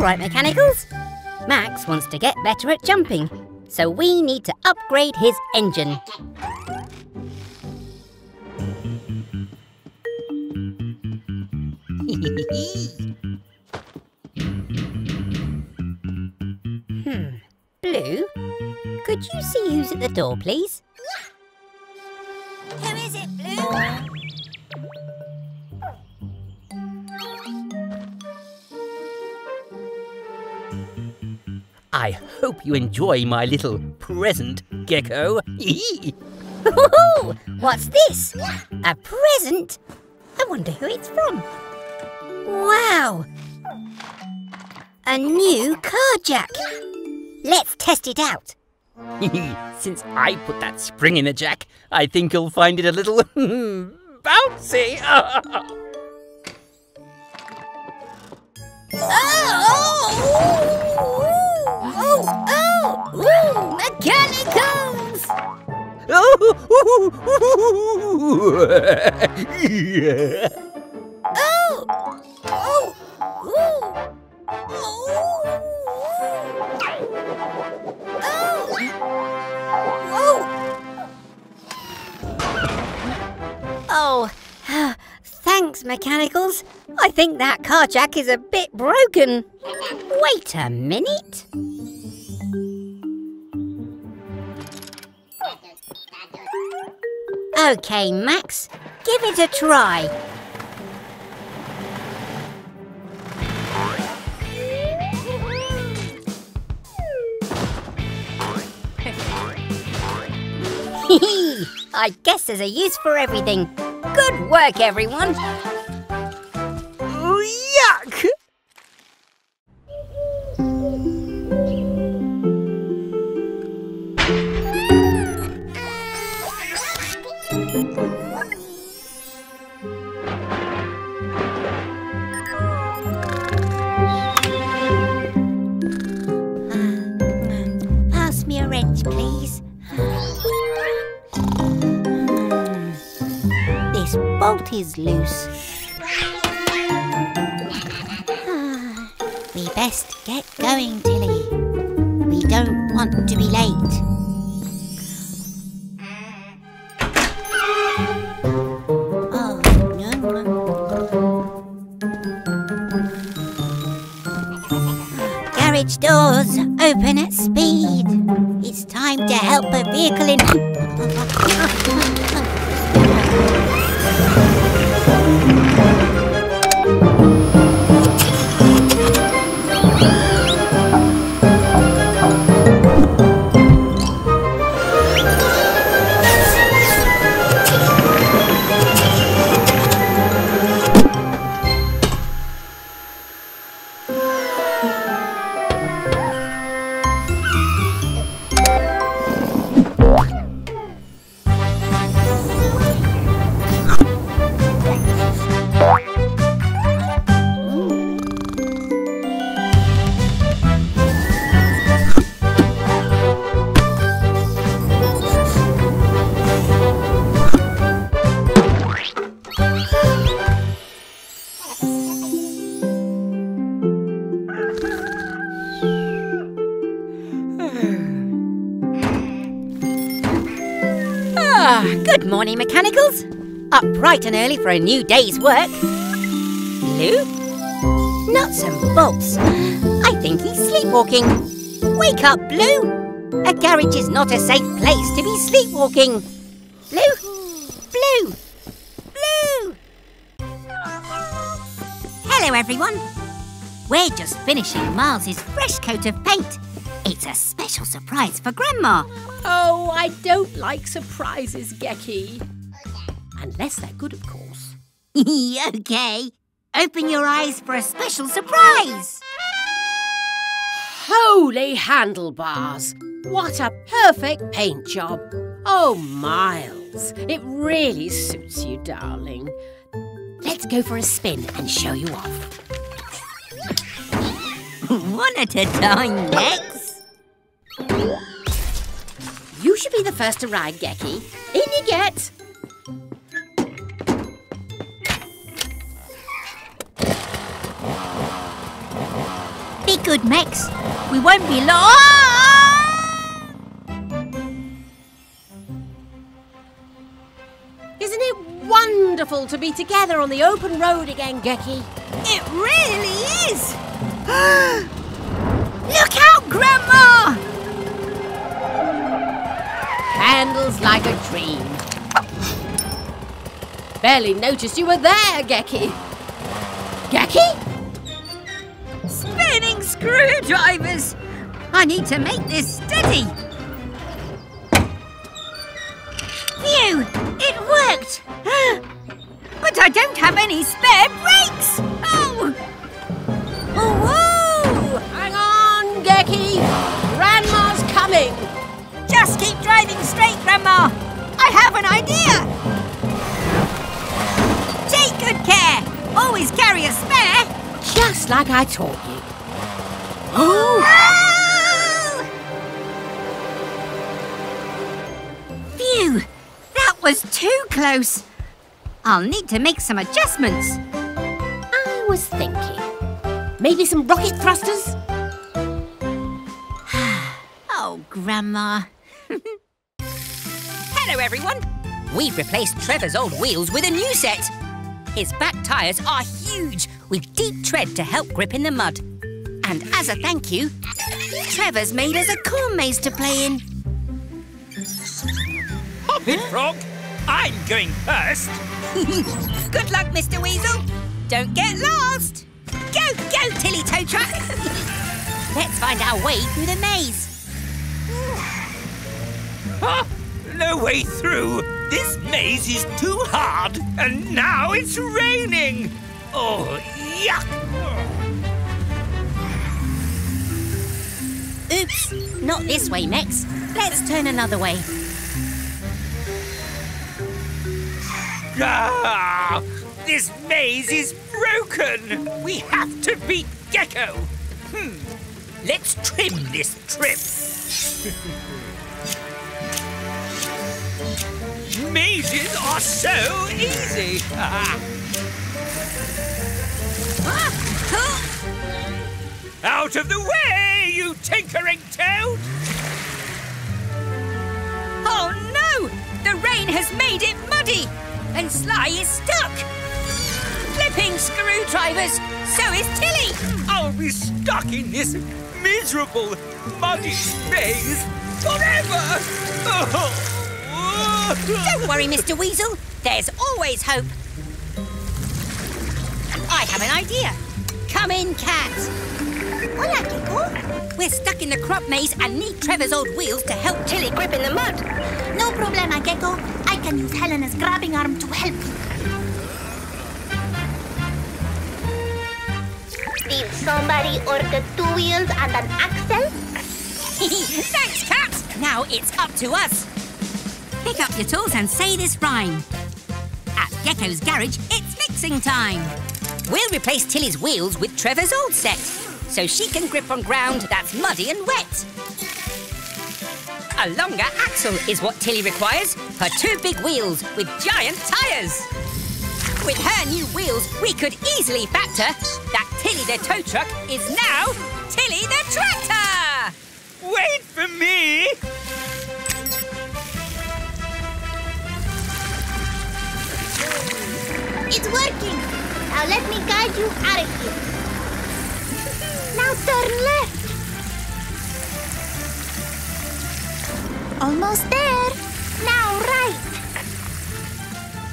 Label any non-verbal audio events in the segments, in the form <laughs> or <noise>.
Right, Mechanicals. Max wants to get better at jumping, so we need to upgrade his engine. <laughs> hmm. Blue, could you see who's at the door, please? Who is it, Blue? I hope you enjoy my little present, Gecko. <laughs> What's this? A present? I wonder who it's from. Wow! A new car jack. Let's test it out. <laughs> Since I put that spring in the jack, I think you'll find it a little <laughs> bouncy. oh! oh Oh, oh, mechanicals! oh, oh, ooh. Oh, Mechanicals. I think that car jack is a bit broken. Wait a minute. OK, Max, give it a try. <laughs> I guess there's a use for everything. Good work, everyone. Yuck! Bolt is loose. Ah, we best get going, Tilly. We don't want to be late. Oh. Garage doors open at speed. It's time to help a vehicle in. Bright and early for a new day's work. Blue? Nuts and bolts. I think he's sleepwalking. Wake up, Blue. A garage is not a safe place to be sleepwalking. Blue? Blue? Blue? Hello, everyone. We're just finishing Miles's fresh coat of paint. It's a special surprise for Grandma. Oh, I don't like surprises, Gecky. Unless they're good, of course. <laughs> okay. Open your eyes for a special surprise. Holy handlebars! What a perfect paint job. Oh, Miles, it really suits you, darling. Let's go for a spin and show you off. <laughs> One at a time, Lex. You should be the first to ride, Gecky. In you get. Good, Max. We won't be long. Isn't it wonderful to be together on the open road again, Gecky? It really is! <gasps> Look out, Grandma! Handles like a dream. Barely noticed you were there, Gecky. Gecky? Screwdrivers! I need to make this steady. Phew! It worked! <gasps> But I don't have any spare brakes! Oh! Hang on, Gecky. Grandma's coming. Just keep driving straight, Grandma! I have an idea! Take good care! Always carry a spare! Just like I taught you. Oh! <gasps> Phew! That was too close. I'll need to make some adjustments. I was thinking. Maybe some rocket thrusters? <sighs> Oh, Grandma. <laughs> Hello, everyone. We've replaced Trevor's old wheels with a new set. His back tyres are huge, with deep tread to help grip in the mud. And as a thank you, Trevor's made us a corn maze to play in. Hop it, Frog. I'm going first. <laughs> Good luck, Mr. Weasel. Don't get lost. Go, go, Tilly Tow Truck. <laughs> Let's find our way through the maze. <laughs> Huh? No way through. This maze is too hard, and now it's raining. Oh, yuck! Oops, not this way, Max. Let's turn another way. Ah, this maze is broken. We have to beat Gecko. Hmm. Let's trim this trip. <laughs> Mazes are so easy. <laughs> Out of the way, you tinkering toad! Oh no! The rain has made it muddy! And Sly is stuck! Flipping screwdrivers! So is Tilly! I'll be stuck in this miserable, muddy maze forever! <laughs> Don't worry, Mr. Weasel. There's always hope. I have an idea. Come in, Cat. Hola, Kiko. We're stuck in the crop maze and need Trevor's old wheels to help Tilly grip in the mud. No problema, Gecko. I can use Helena's grabbing arm to help you. Did somebody order two wheels and an axle? <laughs> Thanks, Cat. Now it's up to us. Pick up your tools and say this rhyme. At Gecko's garage, it's mixing time. We'll replace Tilly's wheels with Trevor's old set, so she can grip on ground that's muddy and wet. A longer axle is what Tilly requires her two big wheels with giant tyres. With her new wheels, we could easily factor that Tilly the tow truck is now Tilly the tractor! Wait for me! It's working. Now let me guide you out of here. Now turn left. Almost there. Now right.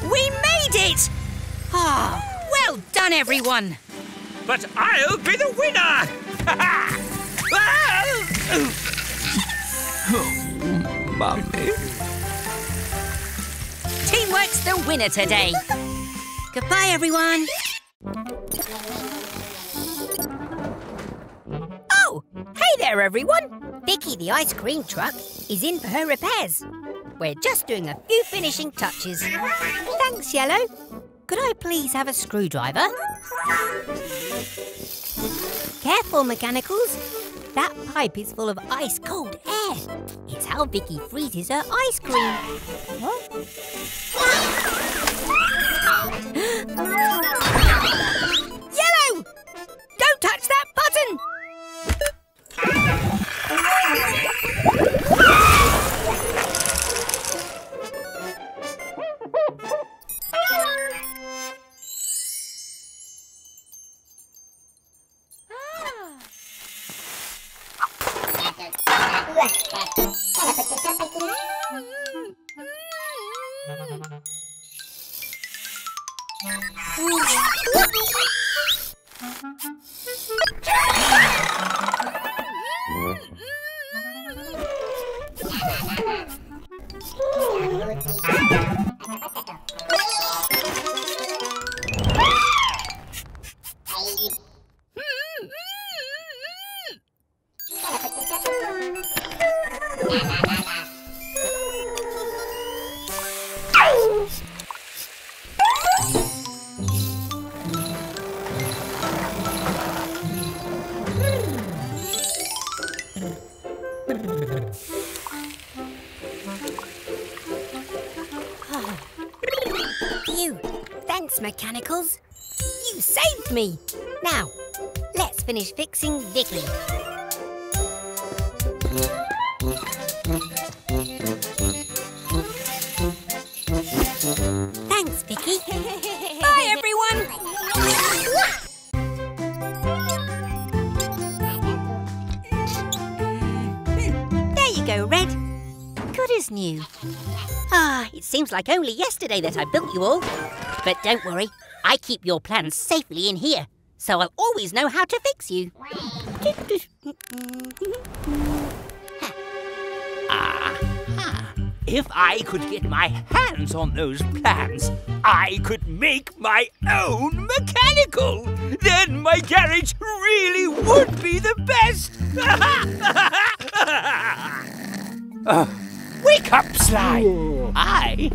We made it! Ah, well done, everyone. But I'll be the winner! oh, Mummy. Teamwork's the winner today. Goodbye, everyone. Hey there, everyone. Vicky, the ice cream truck, is in for her repairs. We're just doing a few finishing touches. Thanks, Yellow. Could I please have a screwdriver? Careful, mechanicals. That pipe is full of ice cold air. It's how Vicky freezes her ice cream. Yellow! Don't touch that button! Woo! 모르겠어. Yeah. Thanks, Mechanicals. You saved me. Now, let's finish fixing Vicky. Thanks, Vicky. <laughs> Bye, everyone. There you go, Red. Good as new. Ah, it seems like only yesterday that I built you all. But don't worry, I keep your plans safely in here, so I'll always know how to fix you. ah, If I could get my hands on those plans, I could make my own mechanical. Then my garage really would be the best. Uh, <laughs> wake up, Sly. I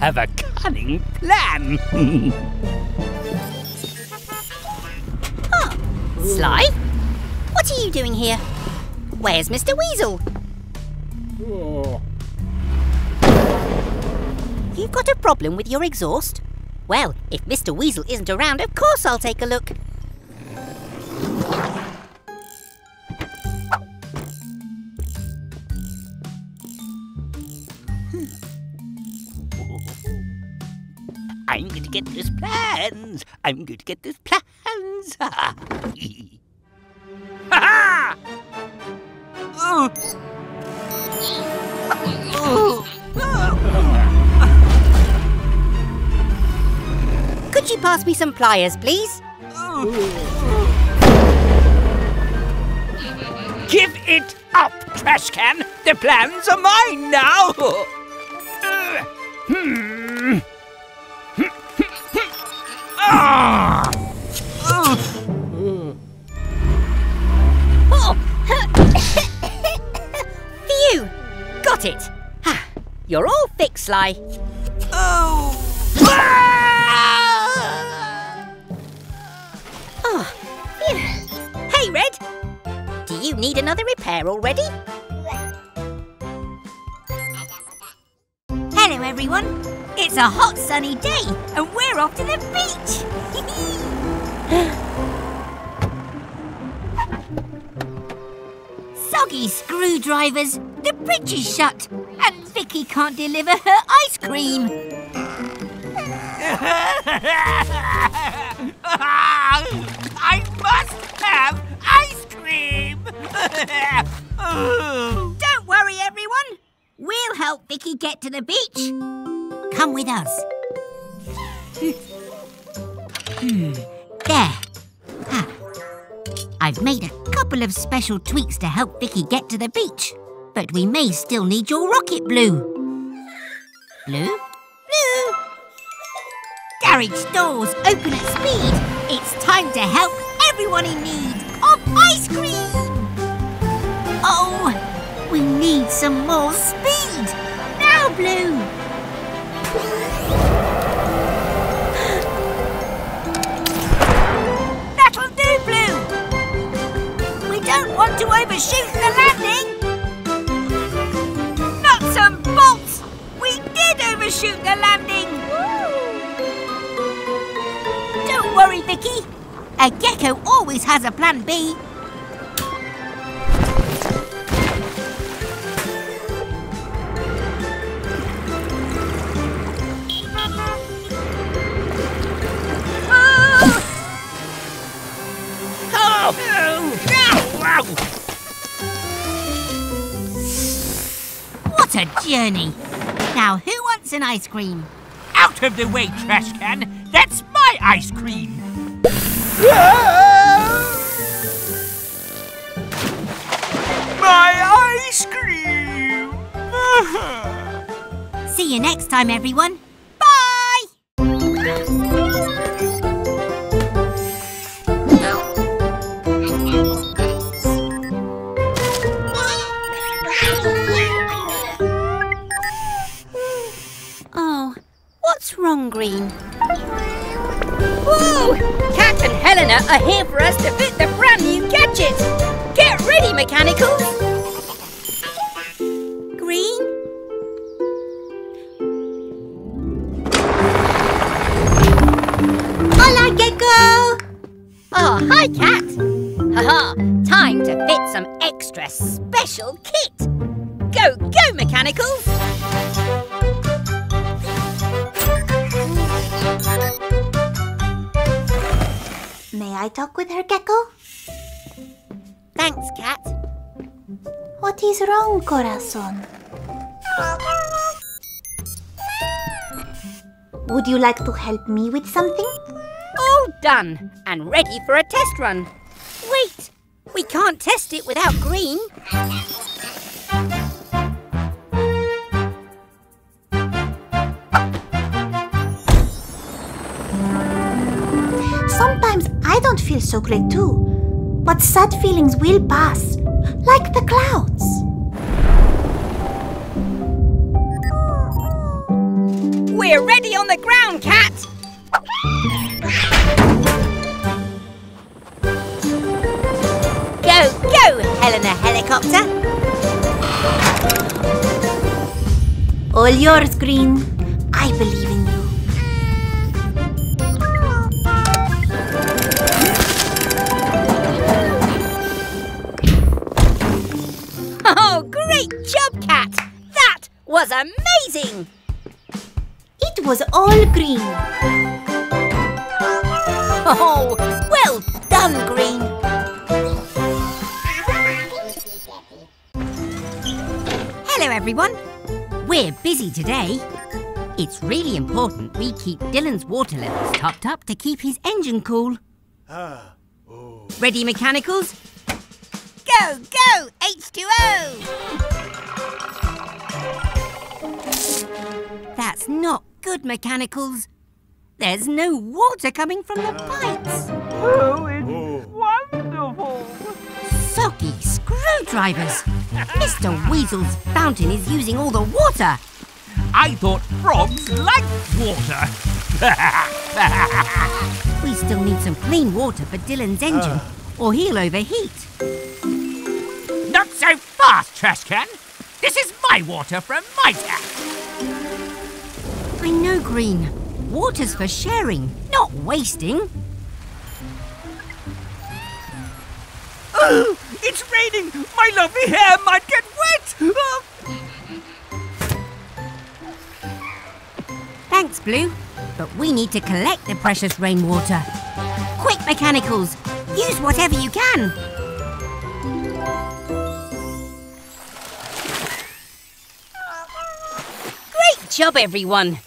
have a cunning plan. Sly? What are you doing here? Where's Mr. Weasel? You've got a problem with your exhaust? Well, if Mr. Weasel isn't around, of course I'll take a look. To get those plans. I'm going to get those plans. Ha ha! Oh. Oh. Could you pass me some pliers, please? Give it up, trash can. The plans are mine now. Uh, hmm. <laughs> Phew! Got it! You're all fixed, Sly. Oh! Oh, <laughs> phew. Hey, Red! Do you need another repair already? Hello, everyone. It's a hot, sunny day, and we're off to the beach. <laughs> Soggy screwdrivers. The bridge is shut, and Vicky can't deliver her ice cream. <laughs> I must have ice cream. <laughs> help Vicky get to the beach. Come with us. Hmm, There. Ah. I've made a couple of special tweaks to help Vicky get to the beach. But we may still need your rocket blue. Blue? Blue! Garage doors open at speed. It's time to help everyone in need of ice cream. Oh, we need some more speed. Blue. That'll do, Blue. We don't want to overshoot the landing. Nuts and bolts. We did overshoot the landing. Don't worry, Vicky. A gecko always has a plan B. a journey! Now, who wants an ice cream? Out of the way, trash can! That's my ice cream! <laughs> my ice cream! <laughs> See you next time, everyone. Bye! <laughs> Green? Whoa! Cat and Helena are here for us to fit the brand new gadget. Get ready, Mechanicals! Corazon? Would you like to help me with something? All done and ready for a test run. Wait, we can't test it without Green. Sometimes I don't feel so great too. But sad feelings will pass, like the clouds. We're ready on the ground, Cat. Go, go, Helena Helicopter. All yours, Green. Was all green. Oh, well done, Green. Hello, everyone. We're busy today. It's really important we keep Dylan's water levels topped up to keep his engine cool. ah, Ready, mechanicals? Go, go, H2O. That's not good, mechanicals. There's no water coming from the pipes. Oh, it's oh. wonderful! Soggy screwdrivers. Mr. Weasel's fountain is using all the water. I thought frogs liked water. <laughs> We still need some clean water for Dylan's engine, uh. or he'll overheat. Not so fast, trash can! This is my water from my tap! I know, Green. Water's for sharing, not wasting. Oh, it's raining! My lovely hair might get wet! Oh, Thanks, Blue. But we need to collect the precious rainwater. Quick, mechanicals! Use whatever you can. Great job, everyone.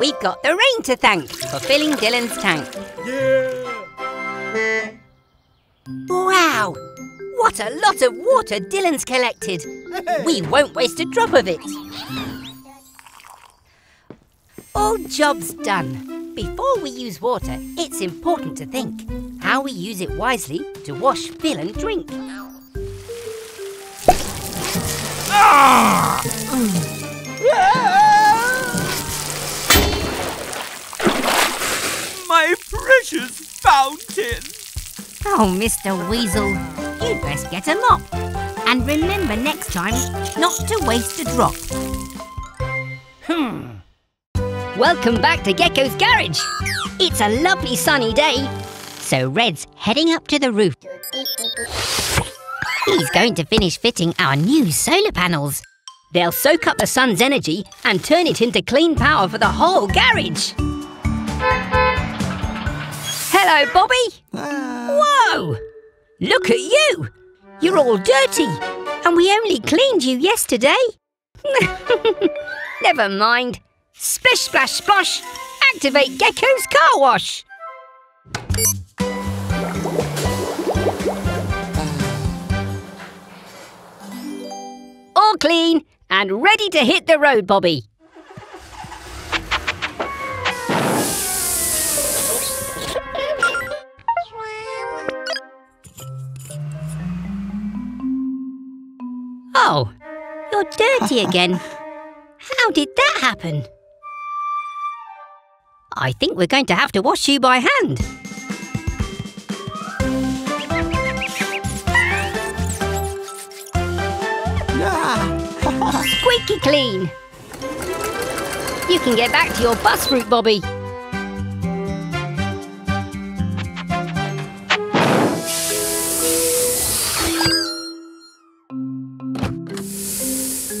We've got the rain to thank for filling Dylan's tank. Yeah! Wow! What a lot of water Dylan's collected. We won't waste a drop of it. All jobs done. Before we use water, it's important to think how we use it wisely to wash, fill and drink. My precious fountain! Oh, Mr. Weasel, you'd best get a mop. And remember next time not to waste a drop. Hmm. Welcome back to Gecko's Garage. It's a lovely sunny day, so Red's heading up to the roof. He's going to finish fitting our new solar panels. They'll soak up the sun's energy and turn it into clean power for the whole garage. Hello, Bobby. Whoa! Look at you. You're all dirty. And we only cleaned you yesterday. <laughs> Never mind. Splish, splash, splosh. Activate Gecko's car wash. All clean and ready to hit the road, Bobby. Oh, you're dirty <laughs> again. How did that happen? I think we're going to have to wash you by hand. Squeaky clean. You can get back to your bus route, Bobby.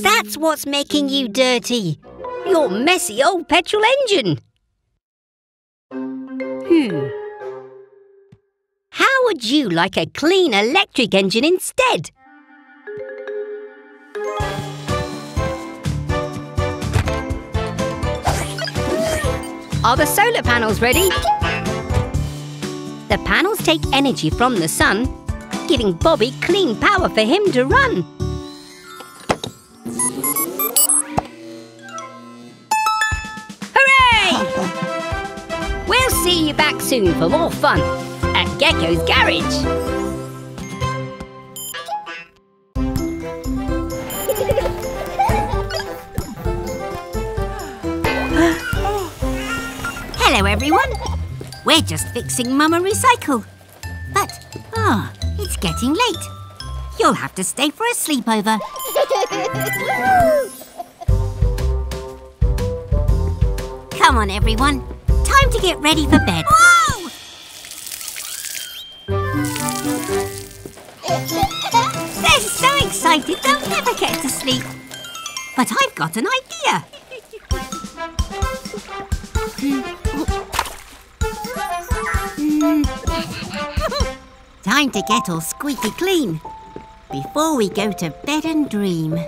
That's what's making you dirty. Your messy old petrol engine. Hmm. How would you like a clean electric engine instead? Are the solar panels ready? The panels take energy from the sun, giving Bobby clean power for him to run. Hooray! <laughs> we'll see you back soon for more fun at Gecko's Garage. Everyone. We're just fixing Mama Recycle. But, ah, it's getting late. You'll have to stay for a sleepover. Come on, everyone. Time to get ready for bed. Whoa! They're so excited they'll never get to sleep. But I've got an idea. <laughs> Time to get all squeaky clean before we go to bed and dream. <laughs>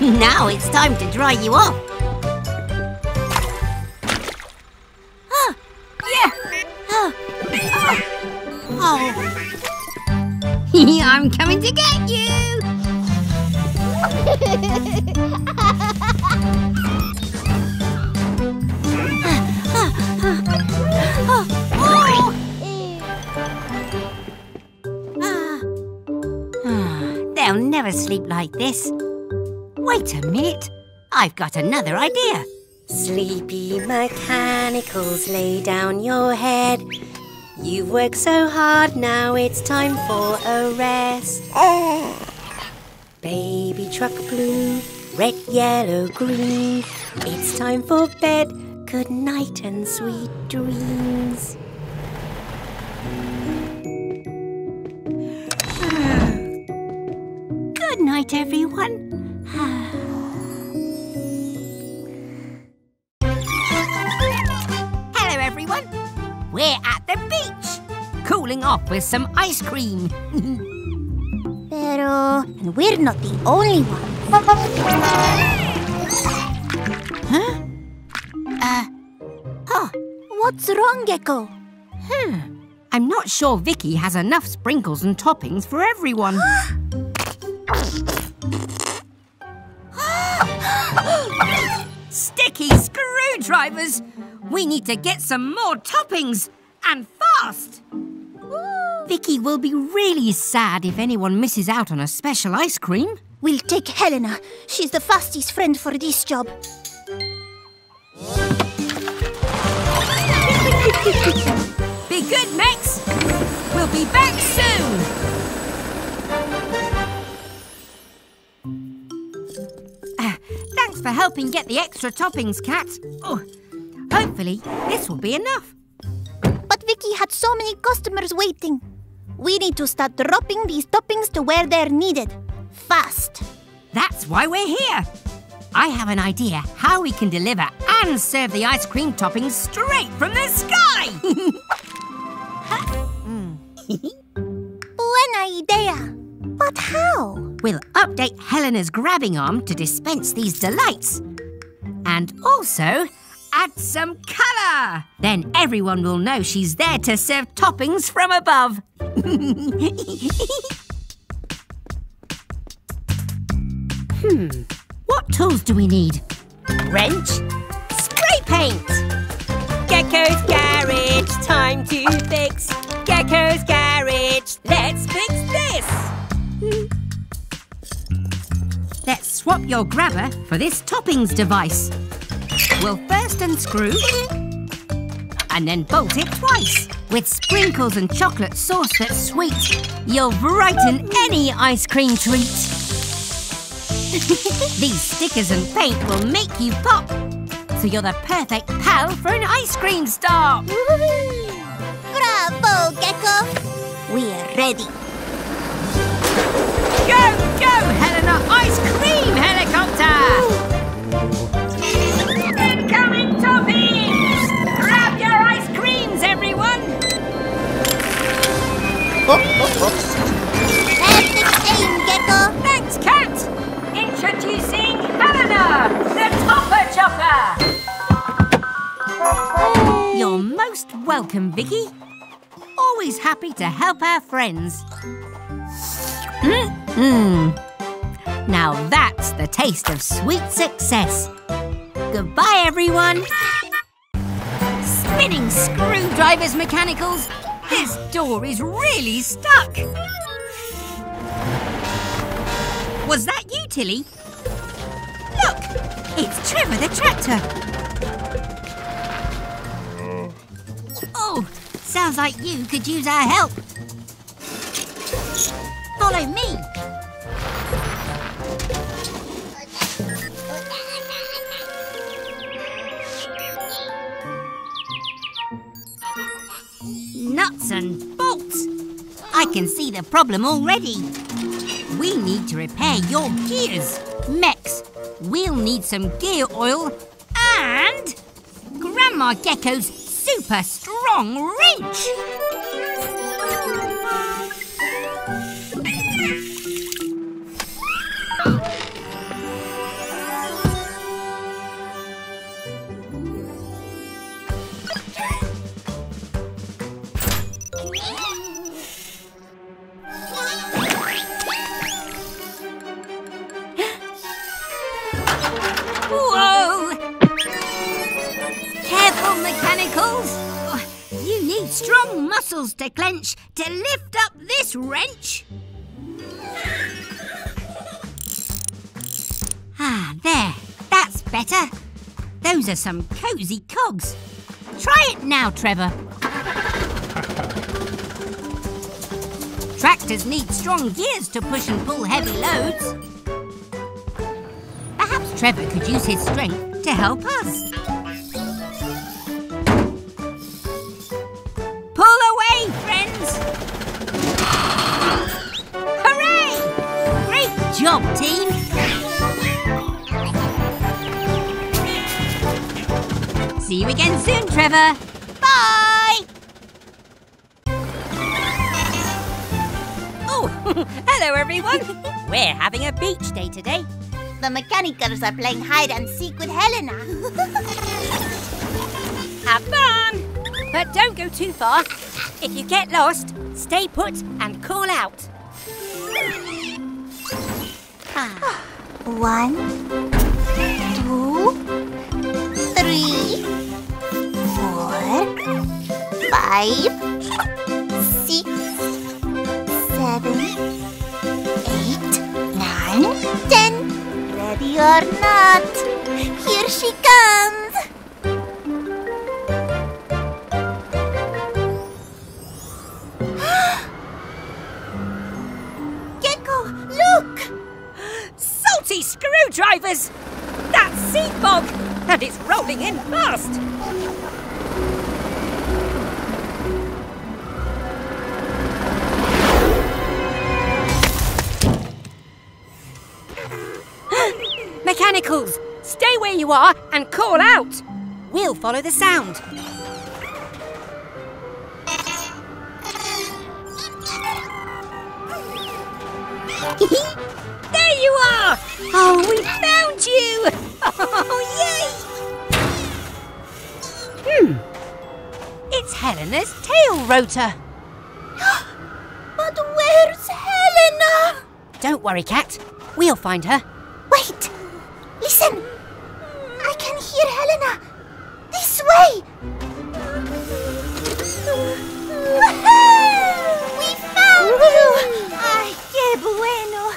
Now it's time to dry you off. Like this. Wait a minute. I've got another idea. Sleepy mechanicals, lay down your head. You've worked so hard, now it's time for a rest. Baby truck blue, red, yellow, green. It's time for bed. Good night and sweet dreams. Night, everyone. <sighs> Hello, everyone. We're at the beach, cooling off with some ice cream. <laughs> Pero we're not the only ones. <laughs> huh? Uh, Huh? What's wrong, Gecko? I'm not sure Vicky has enough sprinkles and toppings for everyone. <gasps> <gasps> <gasps> Sticky screwdrivers! We need to get some more toppings and fast! Vicky will be really sad if anyone misses out on a special ice cream. We'll take Helena. She's the fastest friend for this job. Be good, Max! We'll be back soon! Thanks for helping get the extra toppings, Cat. Oh, hopefully, this will be enough. But Vicky had so many customers waiting. We need to start dropping these toppings to where they're needed. Fast. That's why we're here. I have an idea how we can deliver and serve the ice cream toppings straight from the sky. <laughs> <laughs> Buena idea. But how? we'll update Helena's grabbing arm to dispense these delights. And also add some colour. Then everyone will know she's there to serve toppings from above. <laughs> hmm. What tools do we need? Wrench. Spray paint. Gecko's garage. Time to fix. Gecko's garage. Let's fix this. Let's swap your grabber for this toppings device. We'll first unscrew and then bolt it twice. With sprinkles and chocolate sauce that's sweet, you'll brighten any ice cream treat. <laughs> These stickers and paint will make you pop, so you're the perfect pal for an ice cream star. <laughs> Bravo, Gecko. We're ready. Go, go, Helena Ice Cream Helicopter! Incoming toppings! Grab your ice creams, everyone! Perfect aim, Gecko. Thanks, Cat! Introducing Helena, the Topper Chopper! You're most welcome, Vicky. Always happy to help our friends. Hmm? Mmm. Now that's the taste of sweet success. Goodbye, everyone. Spinning screwdrivers, mechanicals. This door is really stuck. Was that you, Tilly? Look, it's Trevor the tractor. Oh, sounds like you could use our help. Follow me. Er Nuts and bolts. I can see the problem already. We need to repair your gears. Mex, we'll need some gear oil and Grandma Gecko's super strong wrench. Whoa! Careful, mechanicals! You need strong muscles to clench to lift up this wrench. Ah, there. That's better. Those are some cosy cogs. Try it now, Trevor. <laughs> Tractors need strong gears to push and pull heavy loads. Trevor could use his strength to help us. Pull away, friends! Hooray! Great job, team! See you again soon, Trevor. Bye! Oh, <laughs> hello everyone. <laughs> We're having a beach day today. The mechanicals are playing hide and seek with Helena. <laughs> Have fun! But don't go too far. If you get lost, stay put and call out. Ah. One, two, three, four, five, six, seven, eight, nine, ten. Ready or not, here she comes. <gasps> Gecko, look! Salty screwdrivers! That's seed bog! And it's rolling in fast! Stay where you are and call out! We'll follow the sound. <laughs> there you are! Oh, we found you! <laughs> Oh, yay! Hmm. It's Helena's tail rotor. <gasps> But where's Helena? Don't worry, Cat. We'll find her. Wait! Listen! I can hear Helena! This way! we found you! Ay, qué bueno!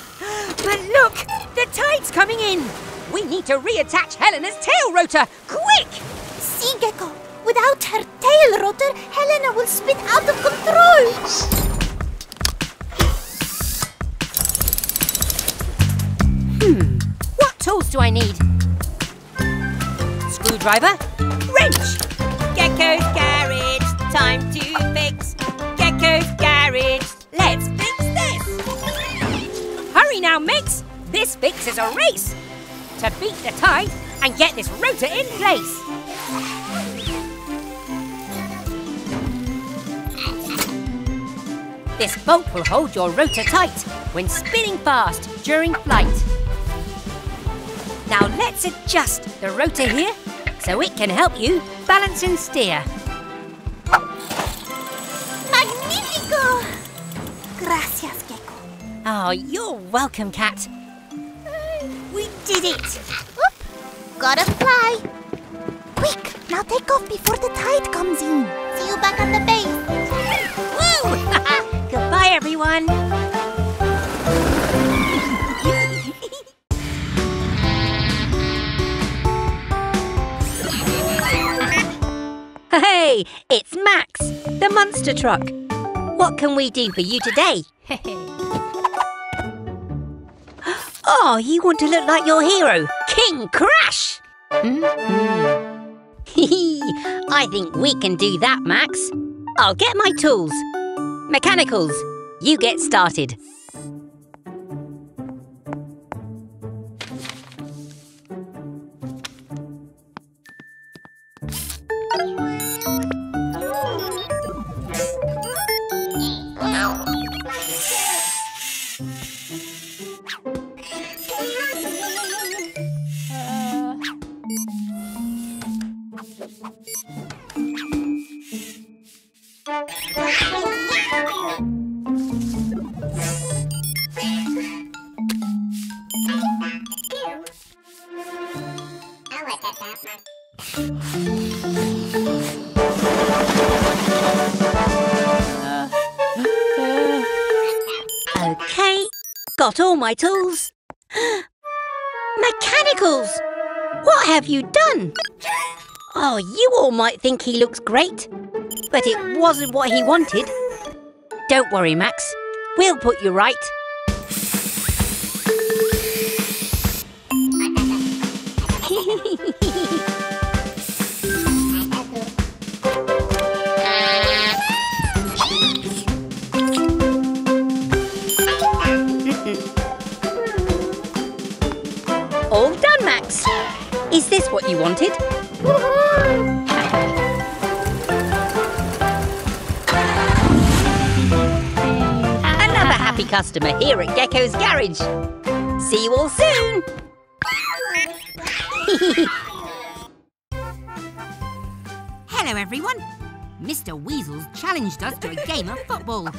But look! The tide's coming in! We need to reattach Helena's tail rotor! Quick! See, Gecko, without her tail rotor, Helena will spin out of control! Do I need? Screwdriver? Wrench! Gecko's garage! Time to fix! Gecko's garage! Let's fix this! Hurry now, mates! This fix is a race! To beat the tide and get this rotor in place! This bolt will hold your rotor tight when spinning fast during flight. Now let's adjust the rotor here so it can help you balance and steer. Magnifico! Gracias, Gecko. Oh, you're welcome, Cat. We did it! Whoop! Gotta fly! Quick, now take off before the tide comes in. See you back at the base. <laughs> Woo! <laughs> Goodbye, everyone. Hey, it's Max, the monster truck. What can we do for you today? <laughs> oh, you want to look like your hero, King Crash? Hmm? <laughs> I think we can do that, Max. I'll get my tools. Mechanicals, you get started. Tools. Mechanicals! What have you done? Oh, you all might think he looks great, but it wasn't what he wanted. Don't worry, Max. We'll put you right. <laughs> All done, Max. Is this what you wanted? Another happy customer here at Gecko's Garage. See you all soon. <laughs> Hello, everyone. Mr. Weasel's challenged us to a game of football.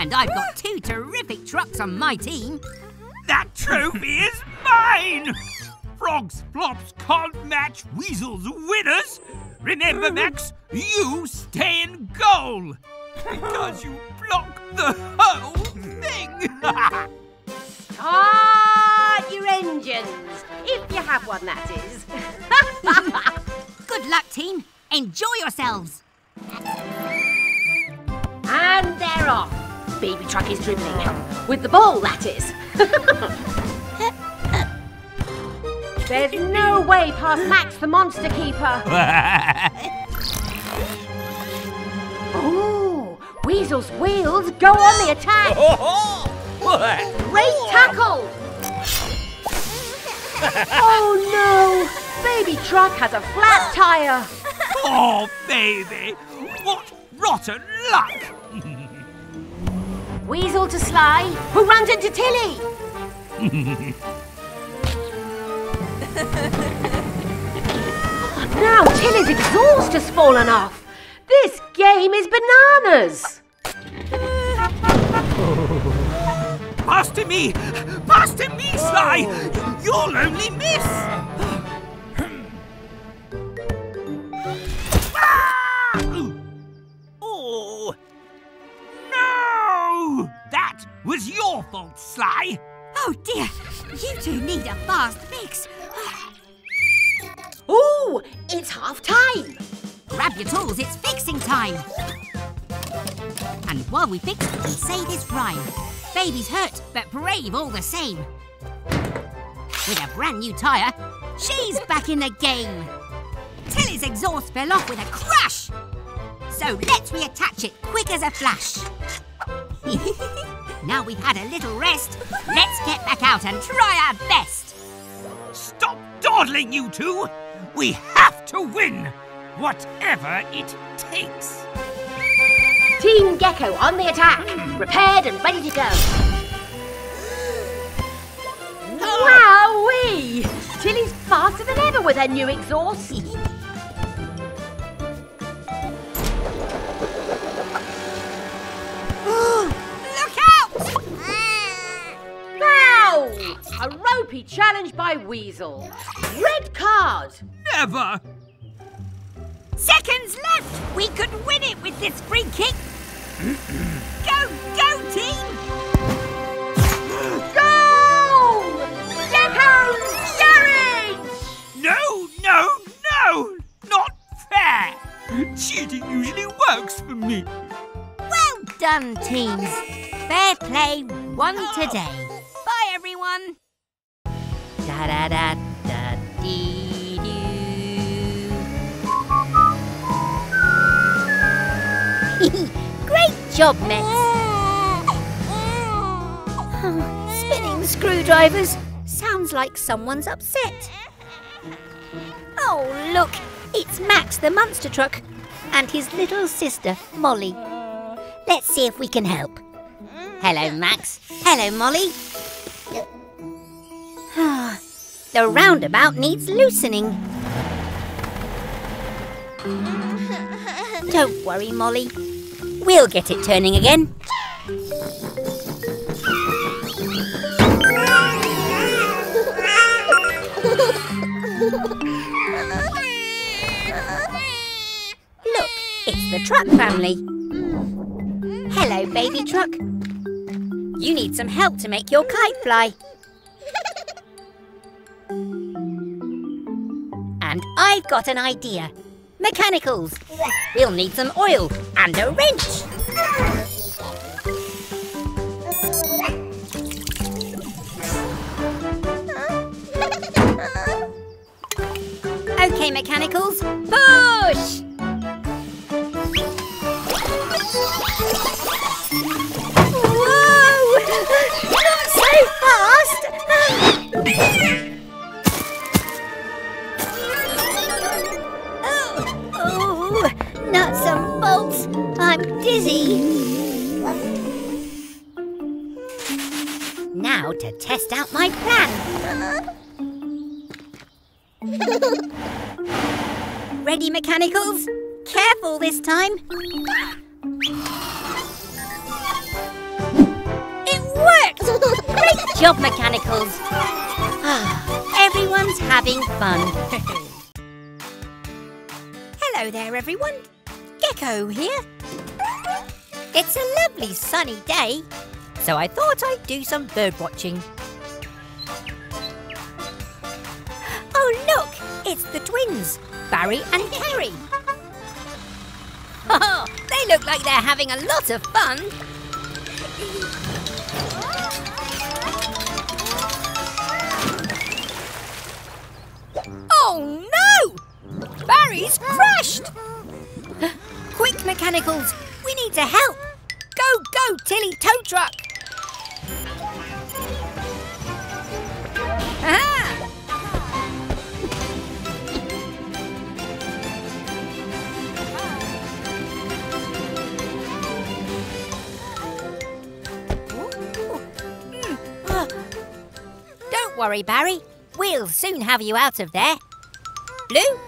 And I've got two terrific trucks on my team. That trophy is mine! Frogs Flops can't match Weasel's winners! Remember, hmm. Max, you stay in goal! Because you block the whole thing! Start your engines. If you have one, that is. <laughs> Good luck, team. Enjoy yourselves. and they're off. Baby truck is dribbling. With the ball, that is. <laughs> There's no way past Max the Monster Keeper. <laughs> Oh, Weasel's wheels go on the attack. <laughs> Great tackle. Oh, no! Baby truck has a flat tyre. Oh, baby. What rotten luck. Weasel to Sly, who runs into Tilly. <laughs> <laughs> now Tilly's exhaust has fallen off. This game is bananas. <laughs> Pass to me! Pass to me, Sly! You'll only miss! Ah! <gasps> Oh! No! That was your fault, Sly! Oh dear, you two need a fast fix. Ooh, it's half time. Grab your tools, it's fixing time. And while we fix, we say this rhyme. Baby's hurt, but brave all the same. With a brand new tyre, she's back in the game. Tilly's exhaust fell off with a crash. So let's reattach it quick as a flash. <laughs> now we've had a little rest, let's get back out and try our best. Stop dawdling, you two! We have to win! Whatever it takes! Team Gecko on the attack, hmm. prepared and ready to go. Wowee! Tilly's faster than ever with her new exhaust. A ropey challenge by Weasel. Red card. Never! Seconds left! We could win it with this free kick! <clears throat> go, go, team! Go! Gecko's garage! No, no, no! Not fair! Cheating usually works for me. Well done, teams. Fair play, one oh. today. Da da da da dee doo. Great job, Max. <laughs> Spinning screwdrivers. Sounds like someone's upset. Oh, look. It's Max the monster truck and his little sister, Molly. Let's see if we can help. Hello, Max. Hello, Molly. <sighs> the roundabout needs loosening. <laughs> Don't worry, Molly. We'll get it turning again. Look, it's the truck family. Hello, baby truck. You need some help to make your kite fly. And I've got an idea. Mechanicals. We'll need some oil and a wrench. Okay, mechanicals, push! Whoa! <laughs> Not so fast! <laughs> nuts and bolts. I'm dizzy. Now to test out my plan. Ready, mechanicals? Careful this time. It worked! Great job, mechanicals. Ah, Everyone's having fun. <laughs> Hello there, everyone. Gecko here. It's a lovely sunny day, so I thought I'd do some bird watching. Oh, look! It's the twins, Barry and Kerry. <laughs> Oh, they look like they're having a lot of fun. Oh Mechanicals. We need to help. Go, go, Tilly Tow Truck. Hmm. Uh, don't worry, Barry. We'll soon have you out of there. Blue,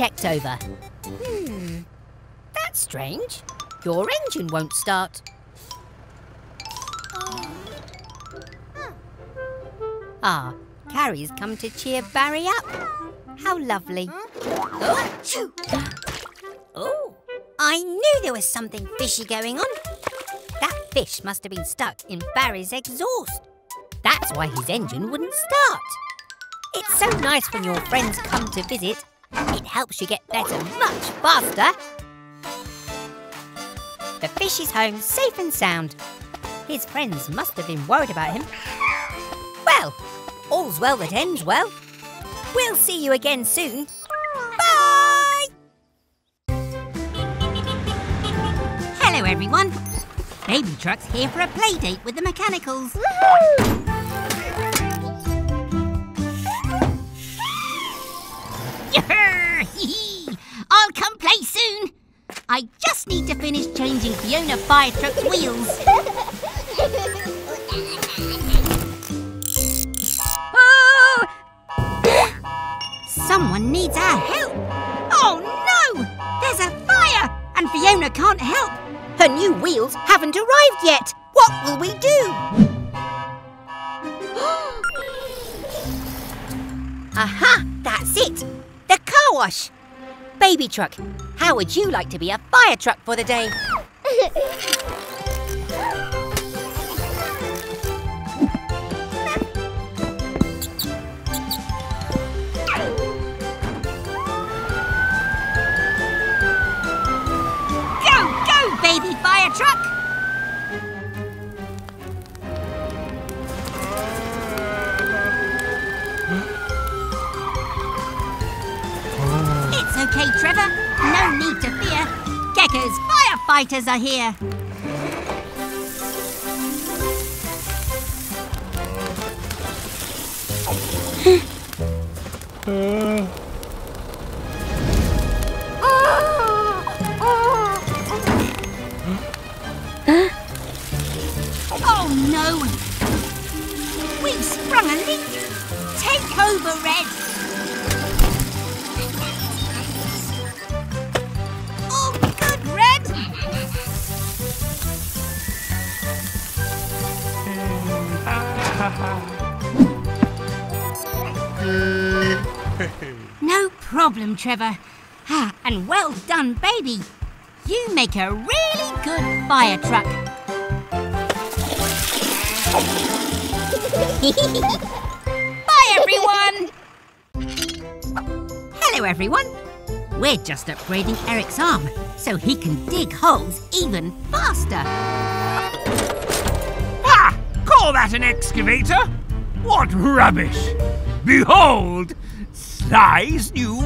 checked over. Hmm, that's strange. Your engine won't start. Ah, Carrie's come to cheer Barry up. How lovely. Oh, oh, I knew there was something fishy going on. That fish must have been stuck in Barry's exhaust. That's why his engine wouldn't start. It's so nice when your friends come to visit. It helps you get better much faster. The fish is home safe and sound. His friends must have been worried about him. Well, all's well that ends well. We'll see you again soon. Bye! Hello, everyone. Baby Truck's here for a play date with the mechanicals. <laughs> I'll come play soon. I just need to finish changing Fiona Fire Truck's wheels. Oh! <laughs> Someone needs our help. Oh no! There's a fire, and Fiona can't help. Her new wheels haven't arrived yet. What will we do? <gasps> Aha! That's it! The car wash! Baby truck, how would you like to be a fire truck for the day? <laughs> firefighters are here. Trevor. Ah, and well done, baby. You make a really good fire truck. <laughs> Bye, everyone! Hello, everyone. We're just upgrading Eric's arm so he can dig holes even faster. Ah! Call that an excavator? What rubbish! Behold! Sly's new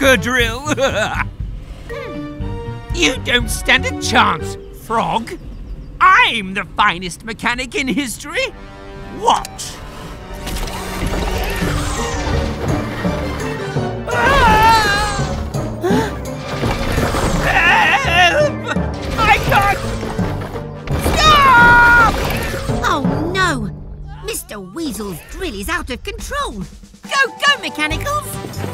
mega drill! <laughs> you don't stand a chance, Frog! I'm the finest mechanic in history! Watch! Ah! Stop! Oh no! Mr. Weasel's drill is out of control. Go, go, mechanicals!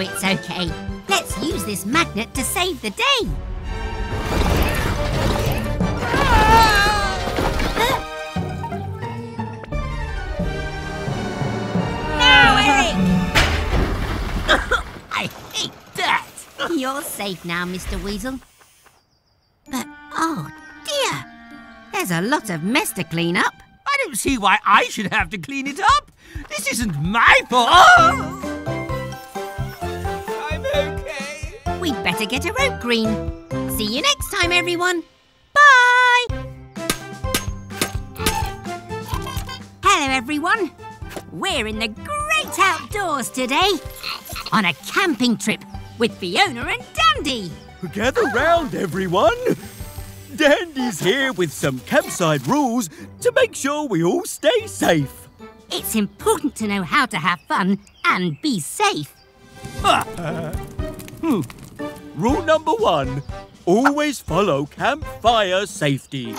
It's okay. Let's use this magnet to save the day. Eric! <laughs> I hate that. You're safe now, Mr. Weasel. But, oh dear, there's a lot of mess to clean up. I don't see why I should have to clean it up. This isn't my fault. We'd better get a rope green. See you next time, everyone. Bye! Hello, everyone. We're in the great outdoors today on a camping trip with Fiona and Dandy. Gather round, everyone. Dandy's here with some campsite rules to make sure we all stay safe. It's important to know how to have fun and be safe. <laughs> Hmm. Rule number one always follow campfire safety.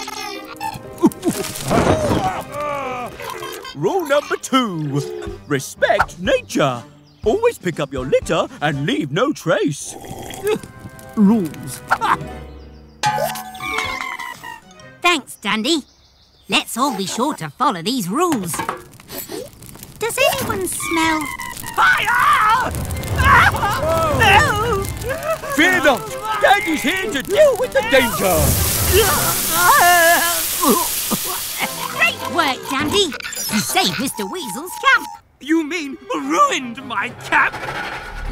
Rule number two respect nature. Always pick up your litter and leave no trace. Rules. Thanks, Dandy. Let's all be sure to follow these rules. Does anyone smell? Fire! No! Fear not! Dandy's here to deal with the danger! Great work, Dandy. You saved Mr. Weasel's camp. You mean ruined my camp?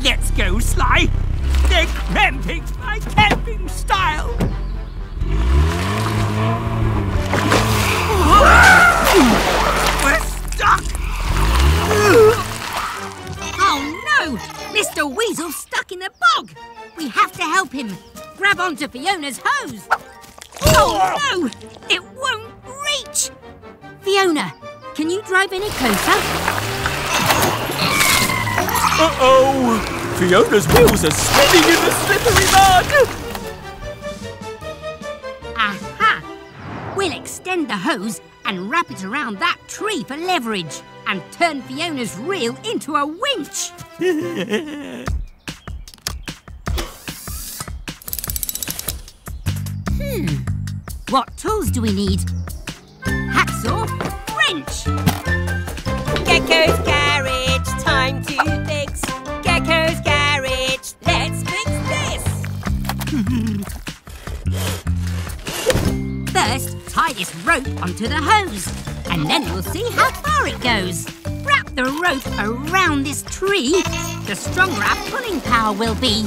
Let's go, Sly. They're cramping my camping style. We're stuck. Mr. Weasel's stuck in the bog. We have to help him. Grab onto Fiona's hose. Oh no! It won't reach. Fiona, can you drive any closer? Uh-oh! Fiona's wheels are spinning in the slippery mud! Aha! We'll extend the hose and wrap it around that tree for leverage and turn Fiona's reel into a winch. hmm. What tools do we need? Hacksaw, wrench. Gecko's garage, time to fix. Gecko's garage, let's fix this. First, tie this rope onto the hose, and then we'll see how far it goes. Wrap the rope around this tree. The stronger our pulling power will be.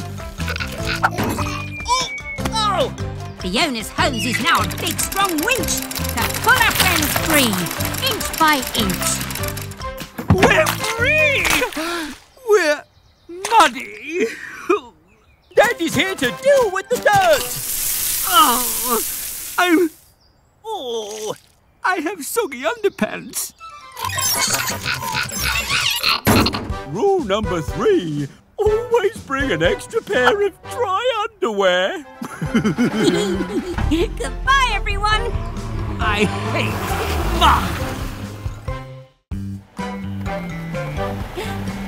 Oh! Fiona's hose is now a big, strong winch to pull our friends free, inch by inch. We're free! We're muddy. Dandy's here to deal with the dirt! Oh, I'm. Oh, oh. I have soggy underpants. Rule number three always bring an extra pair of dry underwear. <laughs> Goodbye, everyone. I hate mud.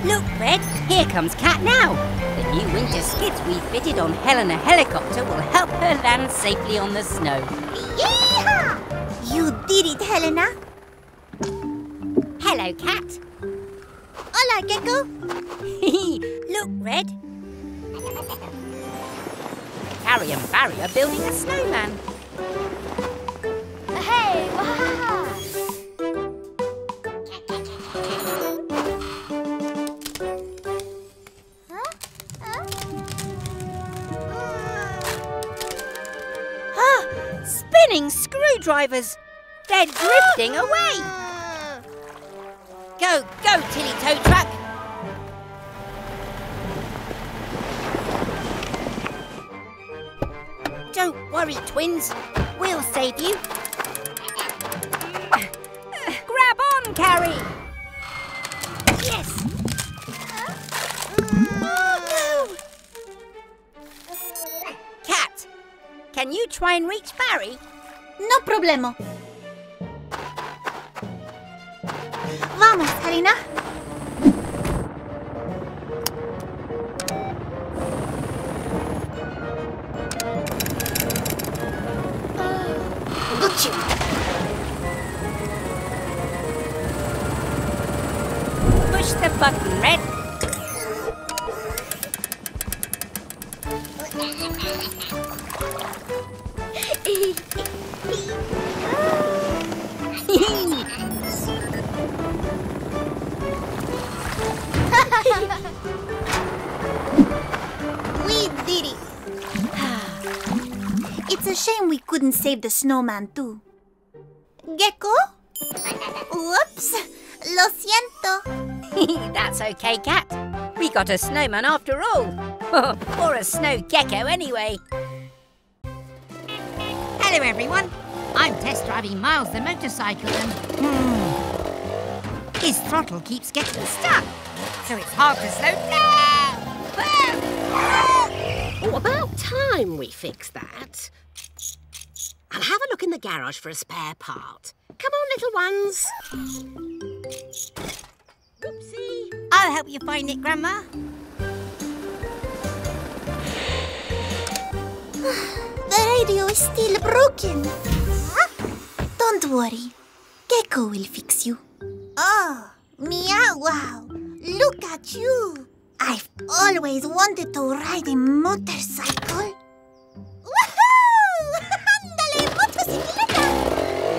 Look, Red, here comes Cat now. The new winter skids we fitted on Helena helicopter will help her land safely on the snow. Yeehaw! You did it, Helena. Hello, Cat. Hola, Gecko. <laughs> Look, Red. Harry and Barry are building a snowman. Hey, <laughs> spinning screwdrivers. They're drifting away. Go, go, Tilly Tow Truck. Don't worry, twins. We'll save you. Grab on, Carrie. Yes. Can you try and reach Barry? No problema. Vamos, Helena. Push the button, Red. <laughs> <laughs> we did it. <sighs> it's a shame we couldn't save the snowman too. Gecko? Whoops. Lo siento. <laughs> That's okay, Cat. We got a snowman after all. <laughs> or a snow gecko, anyway. Hello, everyone. I'm test driving Miles the motorcycle and... Hmm, his throttle keeps getting stuck, so it's hard to slow down. Oh, about time we fix that. I'll have a look in the garage for a spare part. Come on, little ones. Oopsie. I'll help you find it, Grandma. <sighs> <sighs> <sighs> The radio is still broken. Huh? Don't worry. Gecko will fix you. Oh, meow wow. Look at you. I've always wanted to ride a motorcycle. Woohoo! <laughs> Ándale, motocicleta!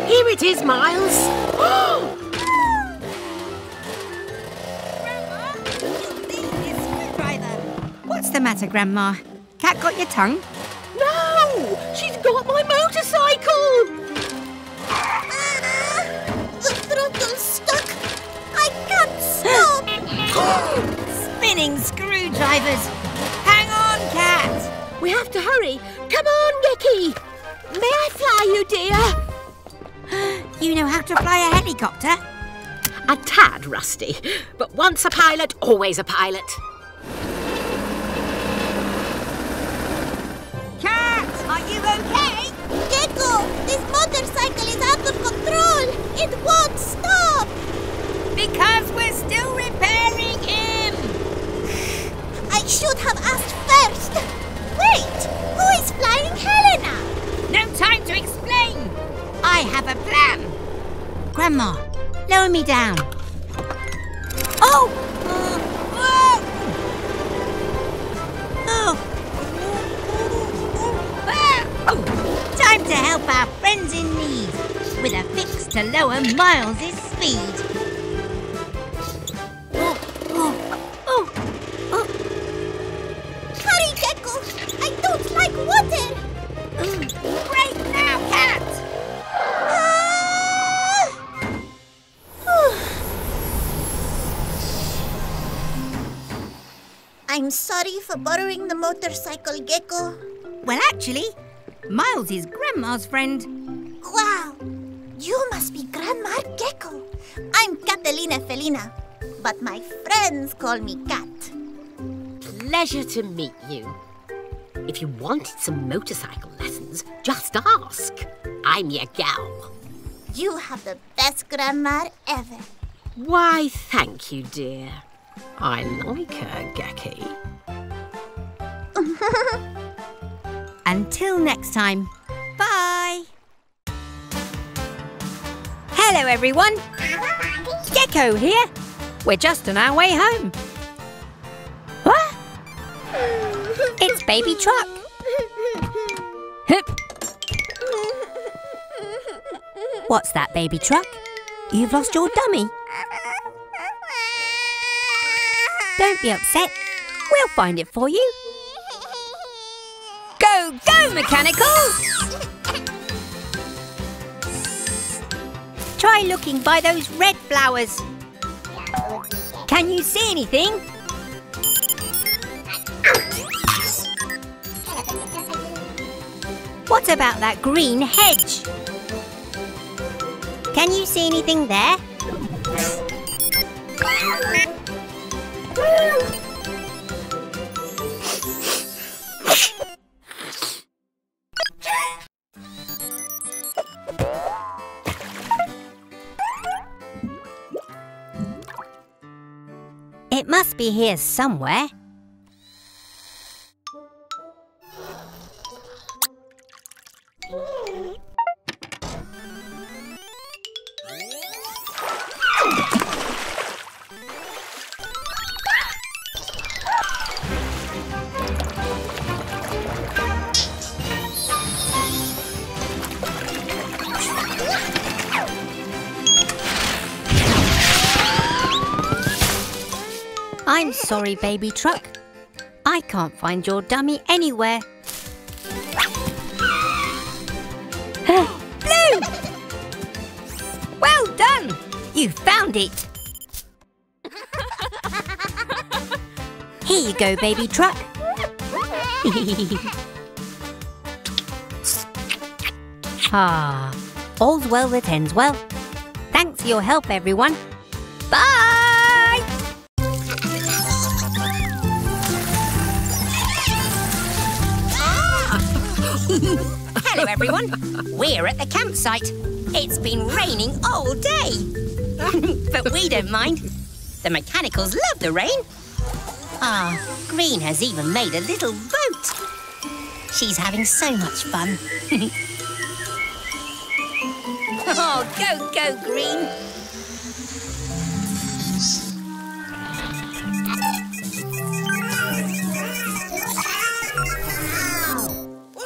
Here it is, Miles. <gasps> What's the matter, Grandma? Cat got your tongue? She's got my motorcycle! Ah, the throttle's stuck. I can't stop. <gasps> Spinning screwdrivers. Hang on, Cat. We have to hurry. Come on, Gecky. May I fly you, dear? <gasps> You know how to fly a helicopter? A tad rusty, but once a pilot, always a pilot. Are you okay? Gecko, this motorcycle is out of control. It won't stop. Because we're still repairing him. I should have asked first. Wait, who is flying Helena? No time to explain. I have a plan. Grandma, lower me down. Oh! Oh! To help our friends in need with a fix to lower Miles's speed. Oh, oh, oh, oh. Hurry, Gecko. I don't like water. Brake now, cat! Ah! <sighs> I'm sorry for borrowing the motorcycle, Gecko. Well, actually, Miles is Grandma's friend. Wow, you must be Grandma Gecko. I'm Catalina Felina, but my friends call me Cat. Pleasure to meet you. If you wanted some motorcycle lessons, just ask. I'm your gal. You have the best grandma ever. Why, thank you, dear. I like her, Gecky. <laughs> Until next time, bye! Hello, everyone! Gecko here! We're just on our way home. What? It's Baby Truck. What's that, Baby Truck? You've lost your dummy. Don't be upset. We'll find it for you. Go, Mechanicals! Try looking by those red flowers. Can you see anything? What about that green hedge? Can you see anything there? Be here somewhere. Sorry, baby truck. I can't find your dummy anywhere. <gasps> Blue! Well done! You found it! <laughs> Here you go, baby truck. <laughs> ah, all's well that ends well. Thanks for your help, everyone. Bye! Hello, everyone. We're at the campsite. It's been raining all day. <laughs> but we don't mind. The mechanicals love the rain. Ah, Green has even made a little boat. She's having so much fun. <laughs> oh, go, go, Green.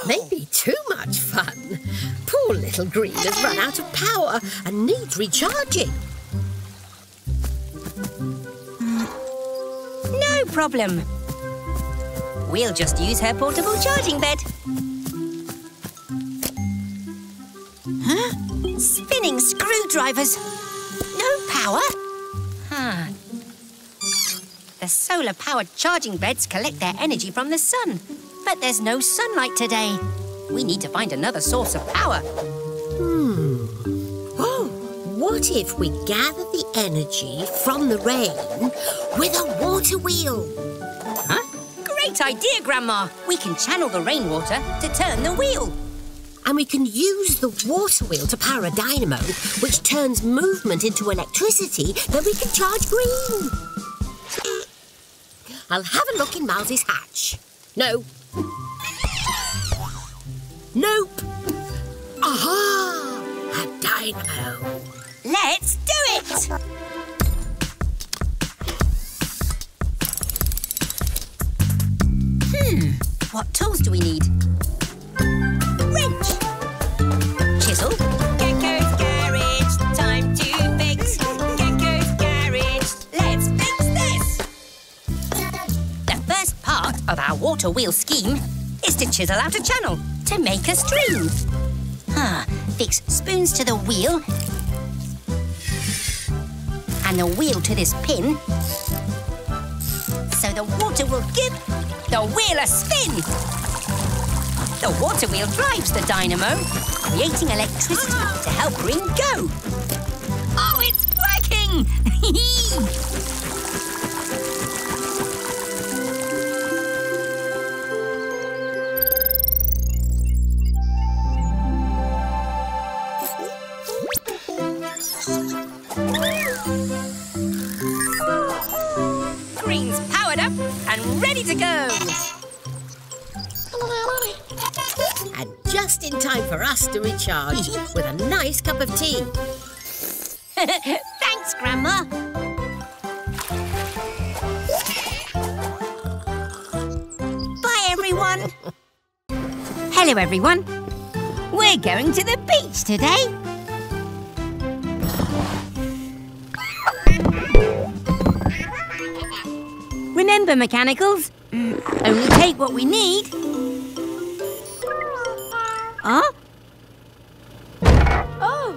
Maybe too much fun. Poor little Green has run out of power and needs recharging. Mm. No problem. We'll just use her portable charging bed. Huh? Spinning screwdrivers. No power? Huh. The solar-powered charging beds collect their energy from the sun. But there's no sunlight today. We need to find another source of power. Hmm. Oh, what if we gather the energy from the rain with a water wheel? Huh? Great idea, Grandma. We can channel the rainwater to turn the wheel. And we can use the water wheel to power a dynamo, which turns movement into electricity that we can charge green. I'll have a look in Miles's hatch. No. Nope. Aha! A dynamo. Let's do it! Hmm, what tools do we need? Wrench! Chisel? Gecko's garage, time to fix. Gecko's garage, let's fix this! The first part of our water wheel scheme is to chisel out a channel to make a stream. Ah, fix spoons to the wheel and the wheel to this pin. So the water will give the wheel a spin. The water wheel drives the dynamo, creating electricity to help Green go. Oh, it's working! <laughs> in time for us to recharge with a nice cup of tea. <laughs> Thanks, Grandma. Bye, everyone. Hello, everyone. We're going to the beach today. Remember, mechanicals, only take what we need. Huh? Oh!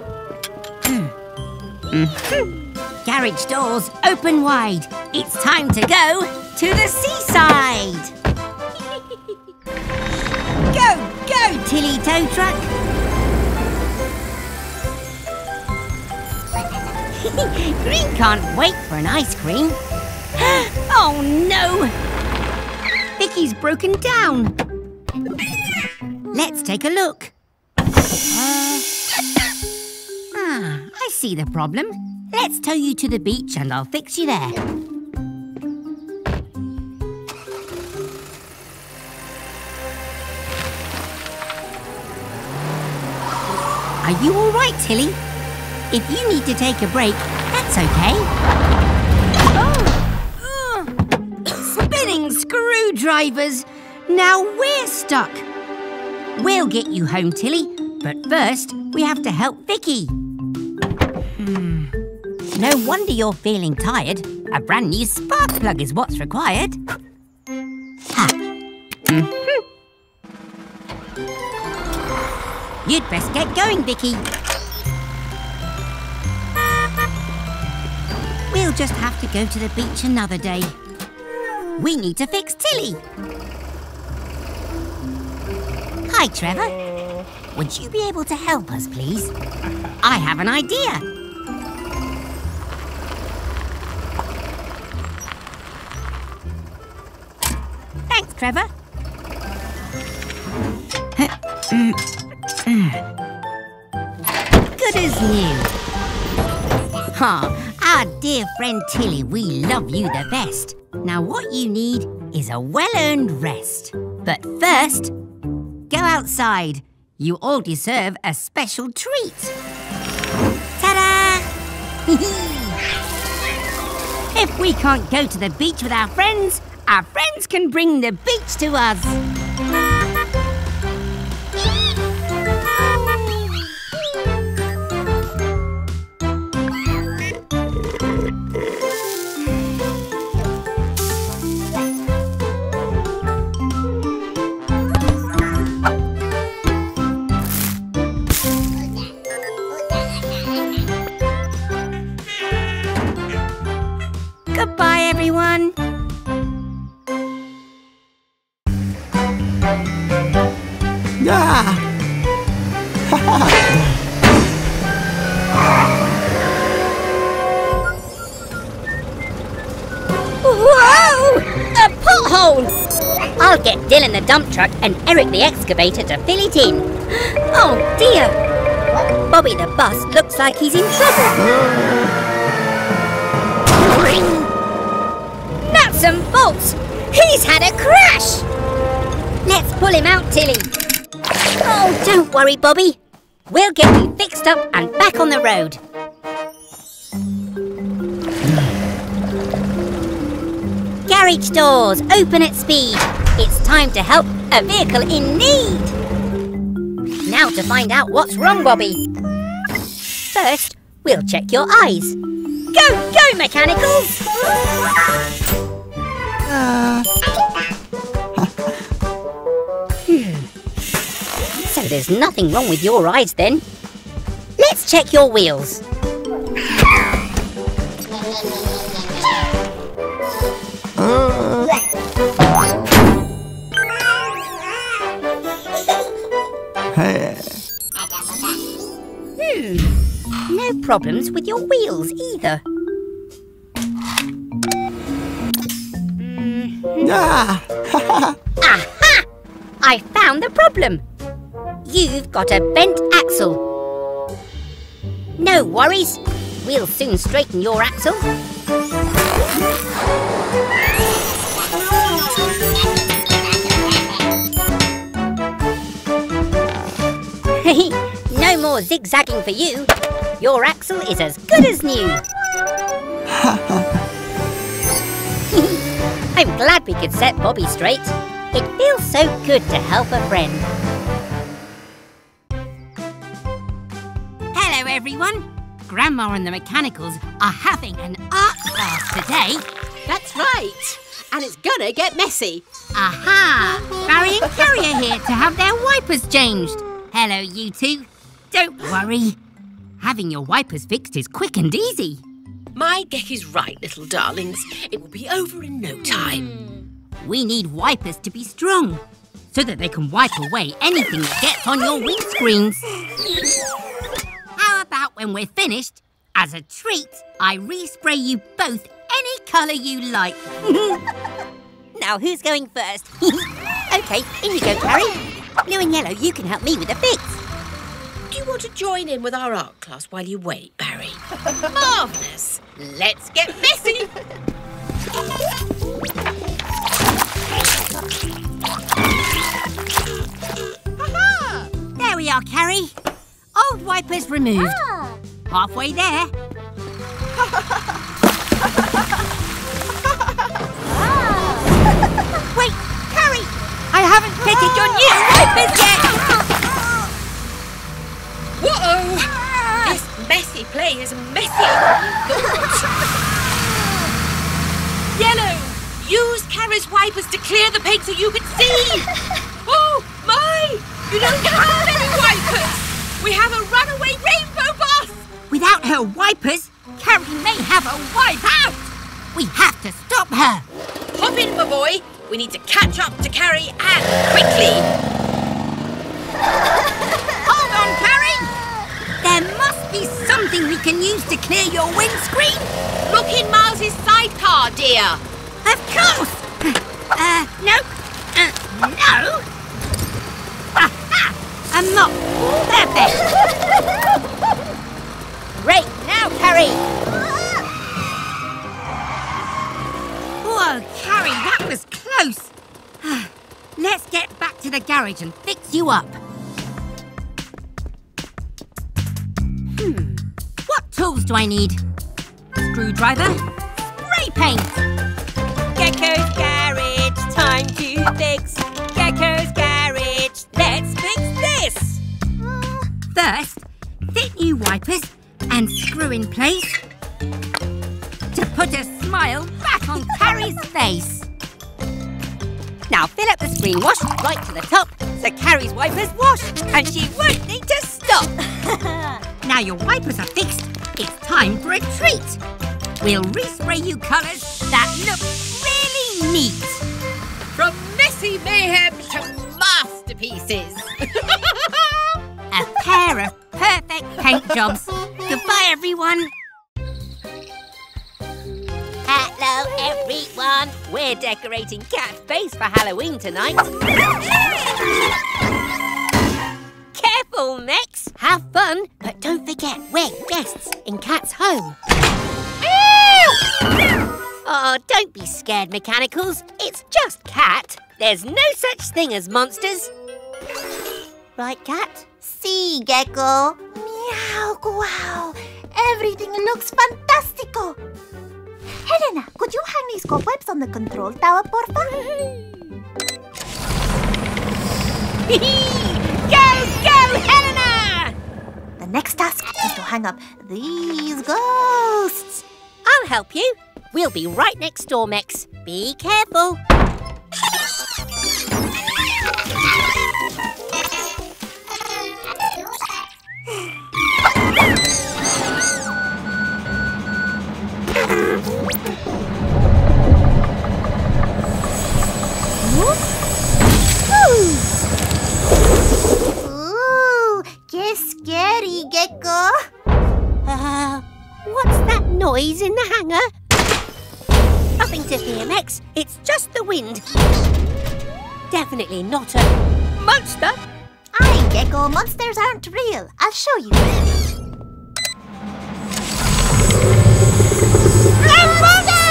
Garage doors open wide. It's time to go to the seaside. <laughs> go, go, Tilly Tow Truck. <laughs> Green can't wait for an ice cream. <gasps> <gasps> oh no! Vicky's broken down. Let's take a look. Ah, I see the problem. Let's tow you to the beach and I'll fix you there. Are you all right, Tilly? If you need to take a break, that's okay. Oh! <coughs> Spinning screwdrivers! Now we're stuck. We'll get you home, Tilly, but first we have to help Vicky. Hmm. No wonder you're feeling tired. A brand new spark plug is what's required. Ha. Mhm. You'd best get going, Vicky. We'll just have to go to the beach another day. We need to fix Tilly. Hi, Trevor. Would you be able to help us, please? I have an idea. Thanks, Trevor. Good as new. Ha, our dear friend Tilly, we love you the best. Now, what you need is a well earned rest. But first, go outside. You all deserve a special treat. Ta da! <laughs> if we can't go to the beach with our friends, our friends can bring the beach to us. Dump truck and Eric the excavator to fill it in. Oh dear! Bobby the bus looks like he's in trouble. <gasps> Nuts and bolts! He's had a crash! Let's pull him out, Tilly. Oh, don't worry, Bobby. We'll get you fixed up and back on the road. <sighs> Garage doors, open at speed. It's time to help a vehicle in need. Now to find out what's wrong, Bobby. First, we'll check your eyes. Go, go, mechanicals! <laughs> Hmm. So there's nothing wrong with your eyes then. Let's check your wheels. Hey. No problems with your wheels either. Ah! <laughs> Aha! I found the problem. You've got a bent axle. No worries. We'll soon straighten your axle. <laughs> no more zigzagging for you. Your axle is as good as new. <laughs> I'm glad we could set Bobby straight. It feels so good to help a friend. Hello, everyone. Grandma and the Mechanicals are having an art class today. That's right. And it's gonna get messy. Aha! Barry and Carrie are here to have their wipers changed. Hello, you two. Don't worry. Having your wipers fixed is quick and easy. My Gecky's right, little darlings. It will be over in no time. Hmm. We need wipers to be strong so that they can wipe away anything that gets on your windscreens. How about when we're finished, as a treat, I respray you both any colour you like. <laughs> Now, who's going first? <laughs> okay, in you go, Carrie. Blue and yellow, you can help me with the fix. Do you want to join in with our art class while you wait, Barry? <laughs> Marvellous. Let's get messy. There we are, Carrie. Old wipers removed. Ah. Halfway there. <laughs> messy play is messy. Good. Use Carrie's wipers to clear the paint so you can see! oh, my! You don't have any wipers! We have a runaway rainbow bus! Without her wipers, Carrie may have a wipe out. We have to stop her. Hop in, my boy. We need to catch up to Carrie and quickly. Be something we can use to clear your windscreen. Look in Miles's sidecar, dear. Of course. Uh, no. Uh, no. Aha! A mop. Perfect. Great, now, Carrie! Whoa, Carrie, that was close. <sighs> Let's get back to the garage and fix you up. What tools do I need? Screwdriver, spray paint. Gecko's garage, time to fix. Gecko's garage, let's fix this! First, fit new wipers and screw in place to put a smile back on Carrie's <laughs> face. Now fill up the screen wash right to the top so Carrie's wipers wash and she won't need to stop. <laughs> now your wipers are fixed, it's time for a treat. We'll respray you colours that look really neat. From messy mayhem to masterpieces. <laughs> a pair of perfect paint jobs. Goodbye, everyone. Hello, everyone. We're decorating Cat's face for Halloween tonight. Careful, Max. Have fun, but don't forget we're guests in Cat's home. Oh, don't be scared, Mechanicals. It's just Cat. There's no such thing as monsters. Right, Cat? See, Gecko. Meow, wow. Everything looks fantastico. Helena, could you hang these cobwebs on the control tower, porfa? go, <laughs> <laughs> Helena! The next task is to hang up these ghosts. I'll help you. We'll be right next door, Mex. Be careful. Not a monster. Aye, Gecko, monsters aren't real. I'll show you. A monster!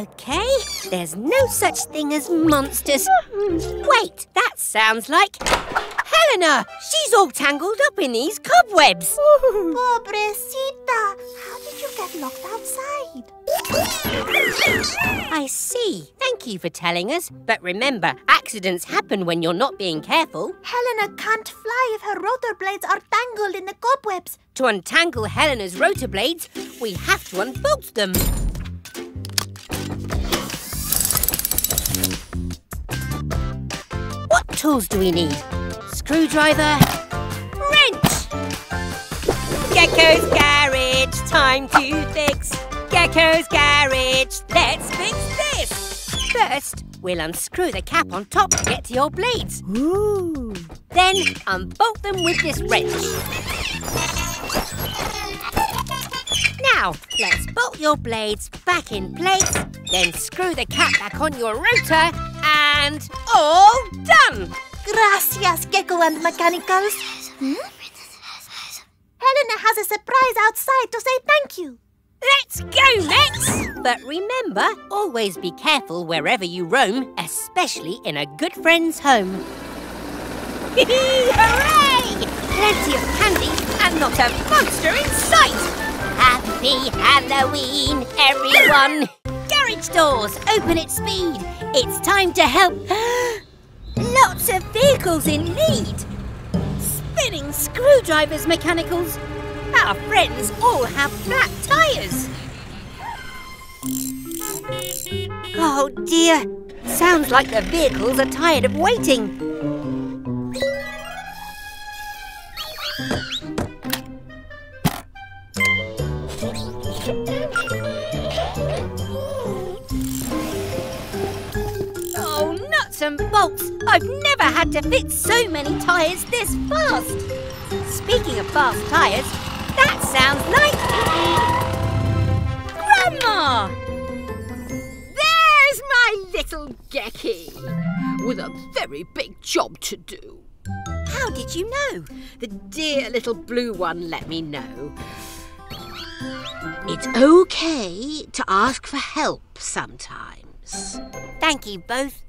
Okay, there's no such thing as monsters. Wait, that sounds like Helena. She's all tangled up in these cobwebs. <laughs> Pobrecita. How did you get locked outside? I see. Thank you for telling us. But remember, accidents happen when you're not being careful. Helena can't fly if her rotor blades are tangled in the cobwebs. To untangle Helena's rotor blades, we have to unbolt them. What tools do we need? Screwdriver, wrench. Gecko's garage, time to fix. Gecko's garage, let's fix this. First, we'll unscrew the cap on top to get to your blades. Ooh. Then unbolt them with this wrench. Now, let's bolt your blades back in place, then screw the cap back on your rotor, and all done! Gracias, Gecko and Mechanicals. Hmm? Helena has a surprise outside to say thank you. Let's go, Max! But remember, always be careful wherever you roam, especially in a good friend's home. <laughs> Hooray! Plenty of candy and not a monster in sight! Happy Halloween, everyone! Garage doors, open at speed. It's time to help <gasps> lots of vehicles in need. Spinning screwdrivers, mechanicals. Our friends all have flat tyres. Oh dear. Sounds like the vehicles are tired of waiting. And bolts! I've never had to fit so many tyres this fast. Speaking of fast tyres, that sounds like... Grandma! There's my little Gecky with a very big job to do. How did you know? The dear little blue one let me know. It's okay to ask for help sometimes. Thank you both.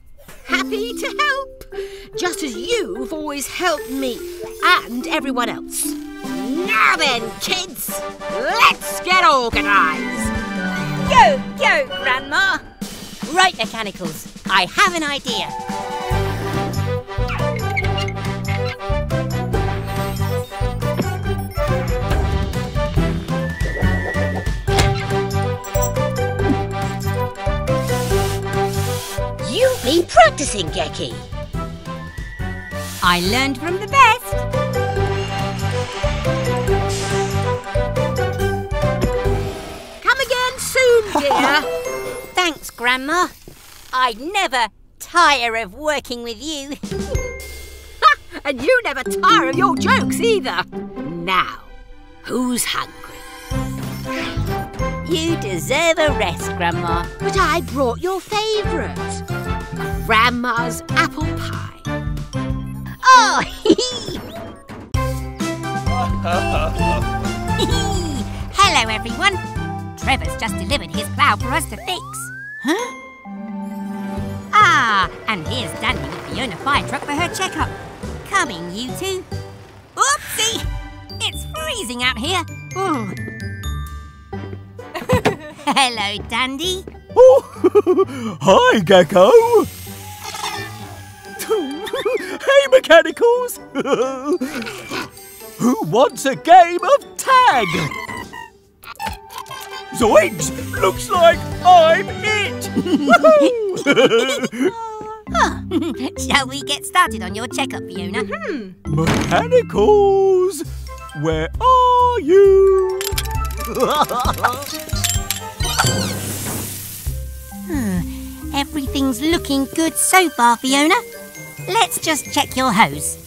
Happy to help, just as you've always helped me and everyone else. Now then, kids, let's get organised. Go, go, Grandma! Right, Mechanicals, I have an idea. Been practicing, Gecky. I learned from the best. Come again soon, <laughs> dear. Thanks, Grandma. I'd never tire of working with you. and you never tire of your jokes either. Now, who's hungry? You deserve a rest, Grandma. But I brought your favourite. Grandma's apple pie. Oh, hee <laughs> Hello, everyone. Trevor's just delivered his plough for us to fix. Huh? Ah, and here's Dandy with Fiona Fire Truck for her checkup. Coming, you two. Oopsie! It's freezing out here. Oh. <laughs> Hello, Dandy. Oh, <laughs> hi, Gecko. Hey, Mechanicals. Who wants a game of tag? Zoinks! Looks like I'm it! Woohoo! <laughs> <laughs> Shall we get started on your checkup, Fiona? Hmm. Mechanicals! Where are you? <laughs> Everything's looking good so far, Fiona. Let's just check your hose.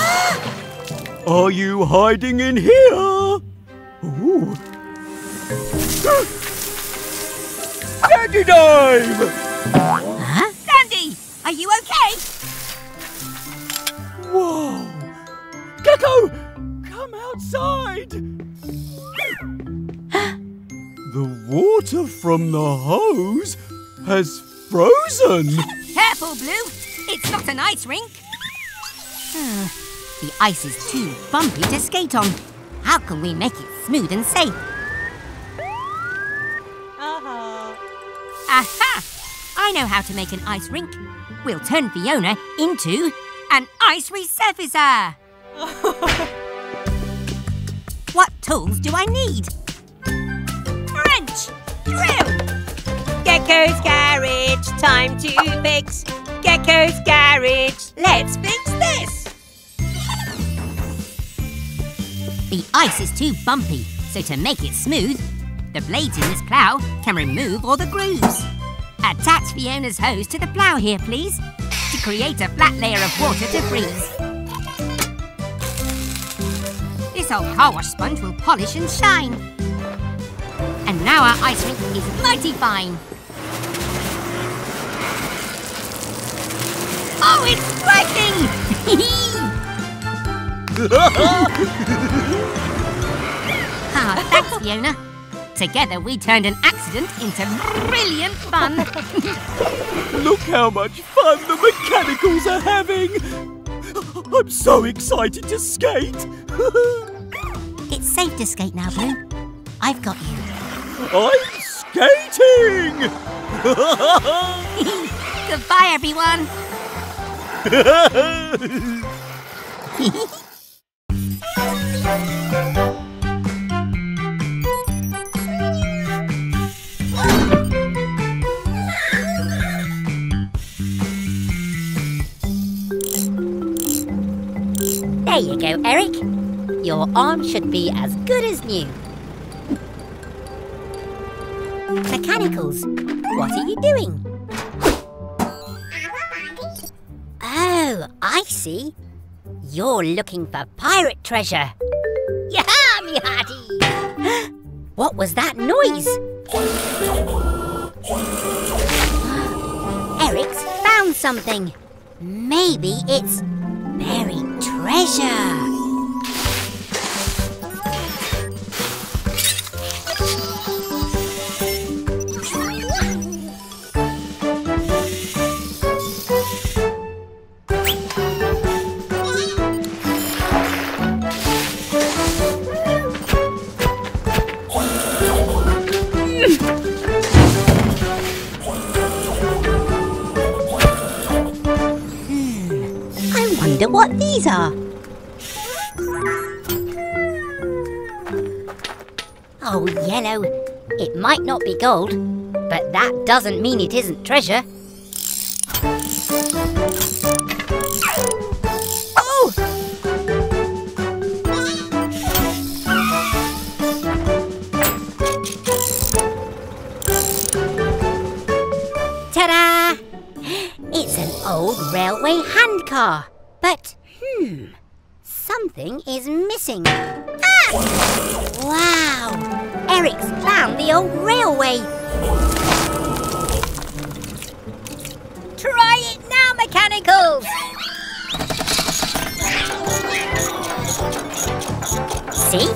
<gasps> Are you hiding in here? Ooh. <gasps> Dandy dive! Huh? Dandy, are you okay? Whoa! Gecko, come outside! <gasps> the water from the hose has frozen. Careful, Blue. It's not an ice rink. Hmm, the ice is too bumpy to skate on. How can we make it smooth and safe? Uh-huh. Aha! I know how to make an ice rink. We'll turn Fiona into an ice resurfacer. <laughs> what tools do I need? Wrench! Drill! Gecko's garage, time to fix. Gecko's garage, let's fix this. The ice is too bumpy, so to make it smooth, the blades in this plough can remove all the grooves. Attach Fiona's hose to the plough here, please, to create a flat layer of water to freeze. This old car wash sponge will polish and shine. And now our ice rink is mighty fine. Oh, it's working! <laughs> ah, thanks, Fiona. Together we turned an accident into brilliant fun. <laughs> Look how much fun the mechanicals are having! I'm so excited to skate! <laughs> it's safe to skate now, Blue. I've got you. I'm skating! <laughs> Goodbye, everyone! <laughs> there you go, Eric. Your arm should be as good as new. Mechanicals, what are you doing? Oh, I see. You're looking for pirate treasure. Yaha, me hearty! <gasps> What was that noise? Eric's found something. Maybe it's buried treasure. I wonder what these are. Oh, yellow. It might not be gold, but that doesn't mean it isn't treasure. Railway handcar. But, hmm, something is missing. Ah! Wow! Eric's found the old railway. Try it now, mechanicals! See?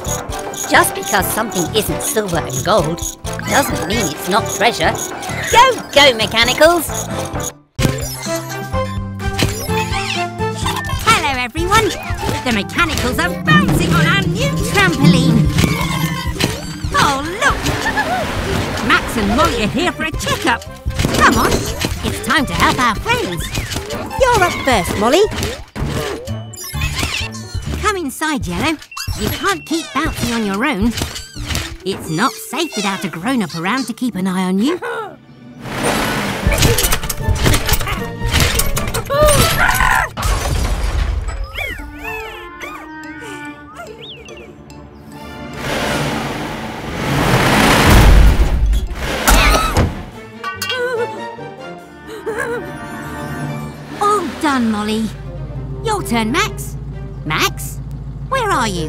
Just because something isn't silver and gold doesn't mean it's not treasure. Go, go, mechanicals! The mechanicals are bouncing on our new trampoline. Oh, look! <laughs> Max and Molly are here for a checkup. Come on, it's time to help our friends. You're up first, Molly. Come inside, Yellow. You can't keep bouncing on your own. It's not safe without a grown-up around to keep an eye on you. <laughs> done, Molly. Your turn, Max. Max, where are you?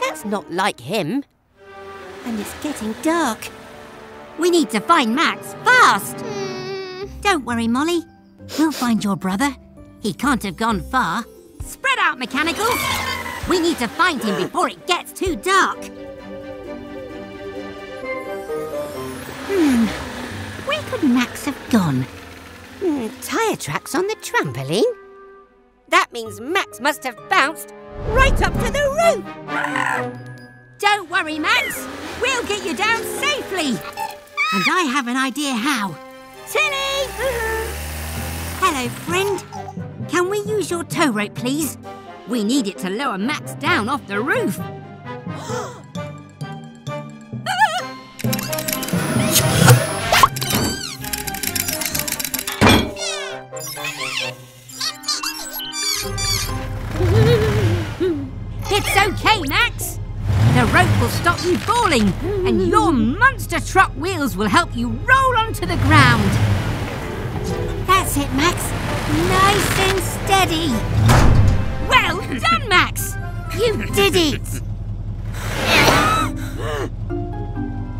That's not like him. And it's getting dark. We need to find Max fast. Don't worry, Molly. We'll find your brother. He can't have gone far. Spread out, mechanicals. We need to find him before it gets too dark. Hmm. Where could Max have gone? Hmm, tyre tracks on the trampoline? That means Max must have bounced right up to the roof. Don't worry, Max. We'll get you down safely. And I have an idea how. Tinny! Hello, friend. Can we use your tow rope, please? We need it to lower Max down off the roof. <gasps> It's okay, Max. The rope will stop you falling, and your monster truck wheels will help you roll onto the ground. That's it, Max. Nice and steady. Well done, Max. You did it.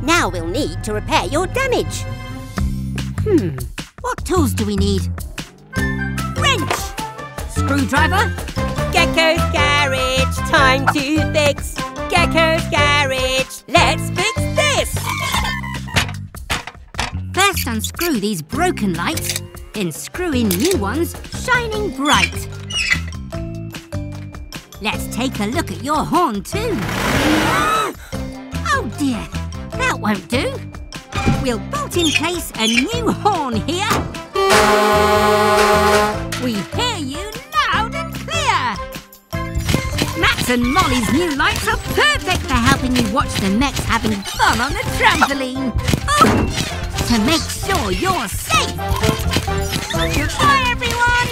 Now we'll need to repair your damage. Hmm, What tools do we need? Wrench. Screwdriver. Gecko's Garage, time to fix. Gecko's Garage, let's fix this. First unscrew these broken lights, then screw in new ones shining bright. Let's take a look at your horn too. Oh dear, that won't do. We'll bolt in place a new horn here. We hear you And Molly's new lights are perfect for helping you watch the mechs having fun on the trampoline. Oh, to make sure you're safe. Goodbye, everyone.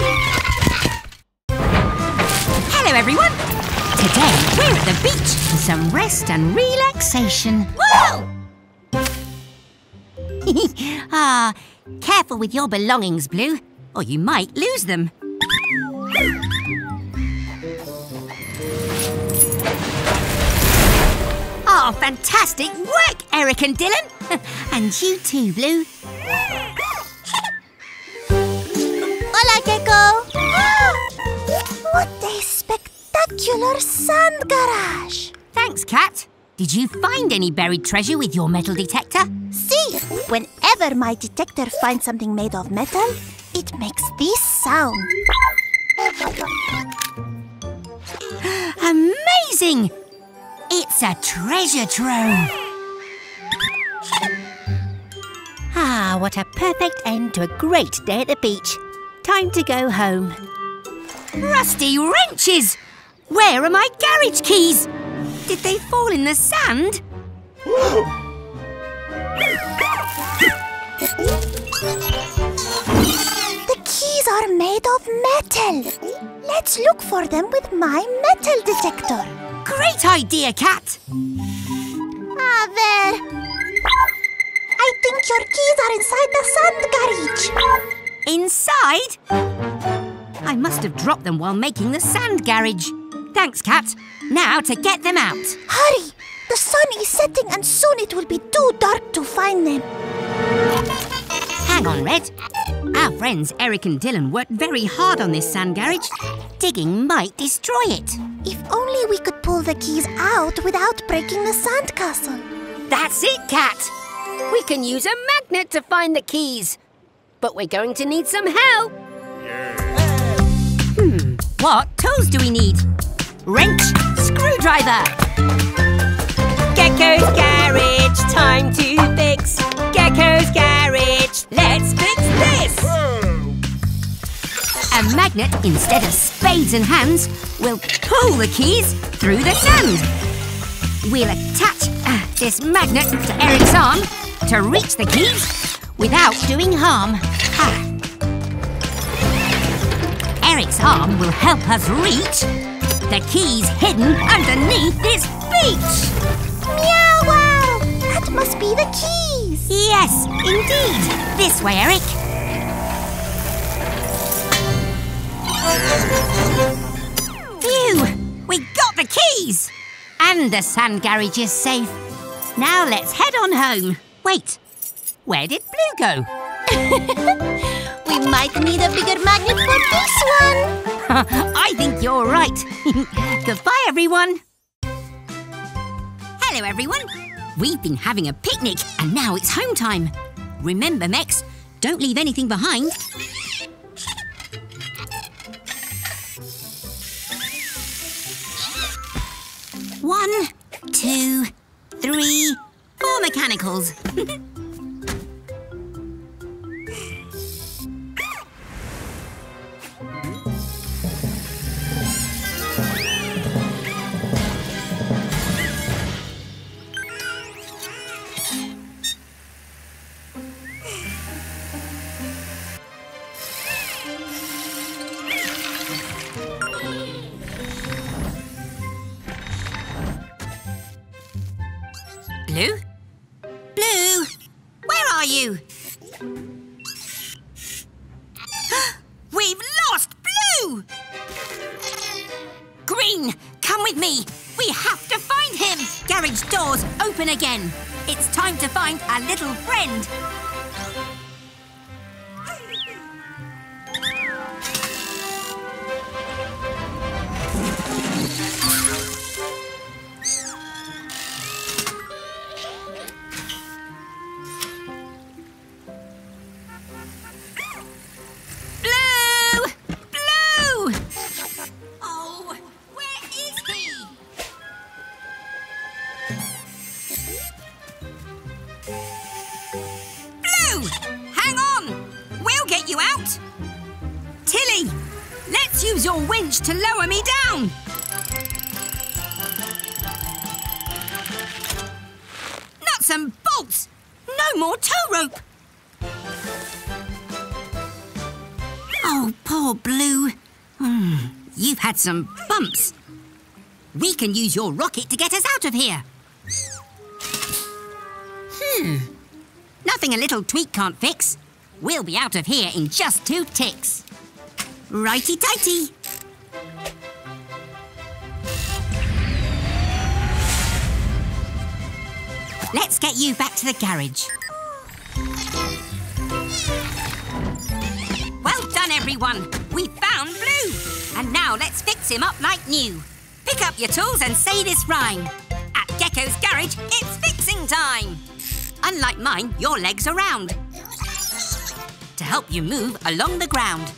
Hello, everyone. Today, we're at the beach for some rest and relaxation. Whoa! <laughs> ah, careful with your belongings, Blue, or you might lose them. Oh, fantastic work, Eric and Dylan. <laughs> and you too, Blue. Hola, Gecko! what a spectacular sand garage! Thanks, Cat. Did you find any buried treasure with your metal detector? See, whenever my detector finds something made of metal, it makes this sound. <gasps> Amazing! It's a treasure trove. Ah, what a perfect end to a great day at the beach. Time to go home. Rusty wrenches! Where are my garage keys? Did they fall in the sand? The keys are made of metal. Let's look for them with my metal detector. Great idea, Cat. Ah, there. I think your keys are inside the sand garage. Inside? I must have dropped them while making the sand garage. Thanks, Cat. Now to get them out. Hurry! The sun is setting and soon it will be too dark to find them. Hang on, Red. Our friends Eric and Dylan worked very hard on this sand garage. Digging might destroy it. If only we could pull the keys out without breaking the sandcastle. That's it, Cat. We can use a magnet to find the keys. But we're going to need some help. Hmm, what tools do we need? Wrench, screwdriver. Gecko's Garage, time to fix. A magnet instead of spades and hands we'll pull the keys through the sand. We'll attach uh, this magnet to Eric's arm to reach the keys without doing harm. Ah. Eric's arm will help us reach the keys hidden underneath this beach. Meow wow! That must be the keys. Yes, indeed. This way, Eric. Phew! We got the keys! And the sand garage is safe. Now let's head on home. Wait, where did Blue go? <laughs> We might need a bigger magnet for this one. <laughs> I think you're right. <laughs> Goodbye, everyone. Hello, everyone. We've been having a picnic and now it's home time. Remember, Mex, don't leave anything behind. One, two, three, four mechanicals. <laughs> your winch to lower me down! Nuts and bolts! No more tow rope! Oh, poor Blue. Hmm, you've had some bumps. We can use your rocket to get us out of here. Hmm. Nothing a little tweak can't fix. We'll be out of here in just two ticks. Righty-tighty. Let's get you back to the garage. Well done, everyone. We found Blue. And now let's fix him up like new. Pick up your tools and say this rhyme. At Gecko's garage, it's fixing time. Unlike mine, your legs are round. To help you move along the ground.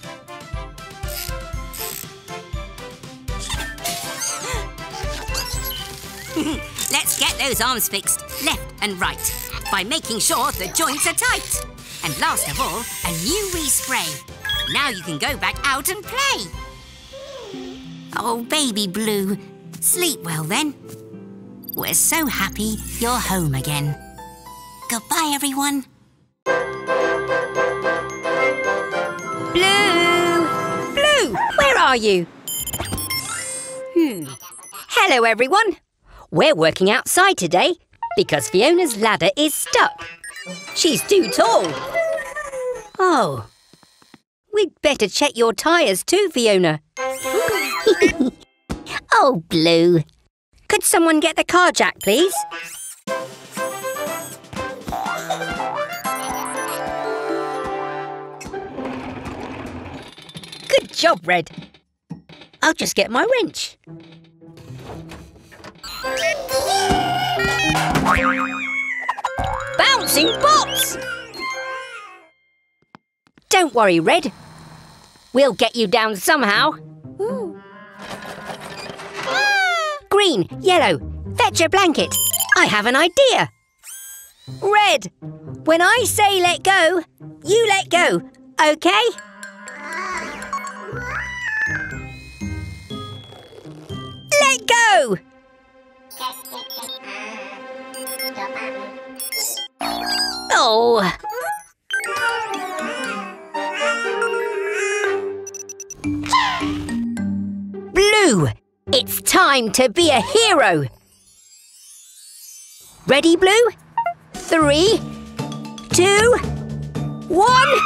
<laughs> Let's get those arms fixed, left and right, by making sure the joints are tight. And last of all, a new respray. Now you can go back out and play. Oh, baby Blue, sleep well then. We're so happy you're home again. Goodbye, everyone. Blue! Blue, where are you? Hmm. Hello, everyone. We're working outside today because Fiona's ladder is stuck. She's too tall. Oh. We'd better check your tyres too, Fiona. <laughs> oh, Blue. Could someone get the car jack, please? Good job, Red. I'll just get my wrench. Bouncing bots! Don't worry, Red. We'll get you down somehow. Green, yellow, fetch a blanket. I have an idea. Red, when I say let go, you let go, okay? Let go! Oh. Blue, it's time to be a hero. Ready, Blue? Three, two, one,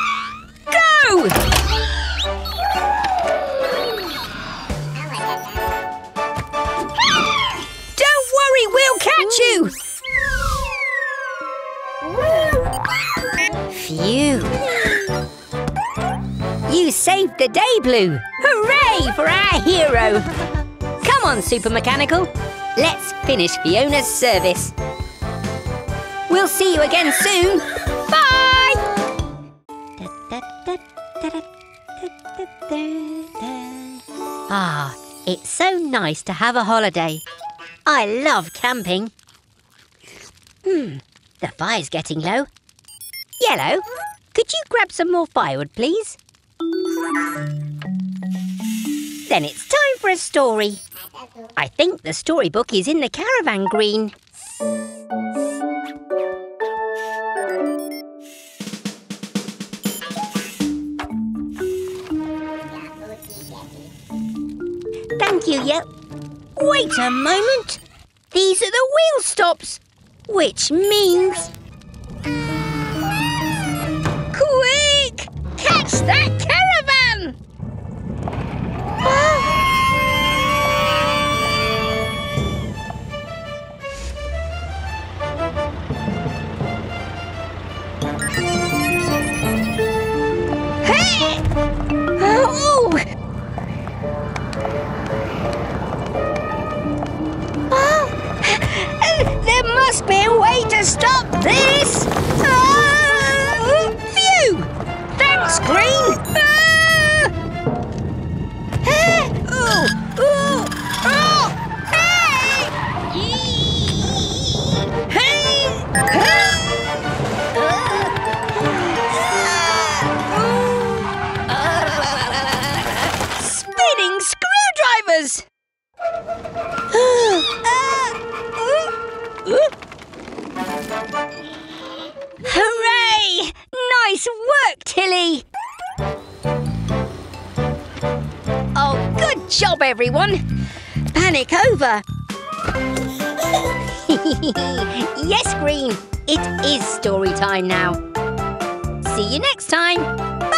go! Catch you! Phew. You saved the day, Blue. Hooray for our hero. Come on, Super Mechanical. Let's finish Fiona's service. We'll see you again soon. Bye! Ah, it's so nice to have a holiday. I love camping. Hmm, the fire's getting low. Yellow, could you grab some more firewood, please? Then it's time for a story. I think the storybook is in the caravan green. Thank you, Yep. Wait a moment. These are the wheel stops, which means... Quick! Catch that caravan! Must be a way to stop this! Ah! Phew! Thanks, Green! Nice work, Tilly! Oh, good job, everyone! panic over. <laughs> yes, Green, it is story time now. See you next time.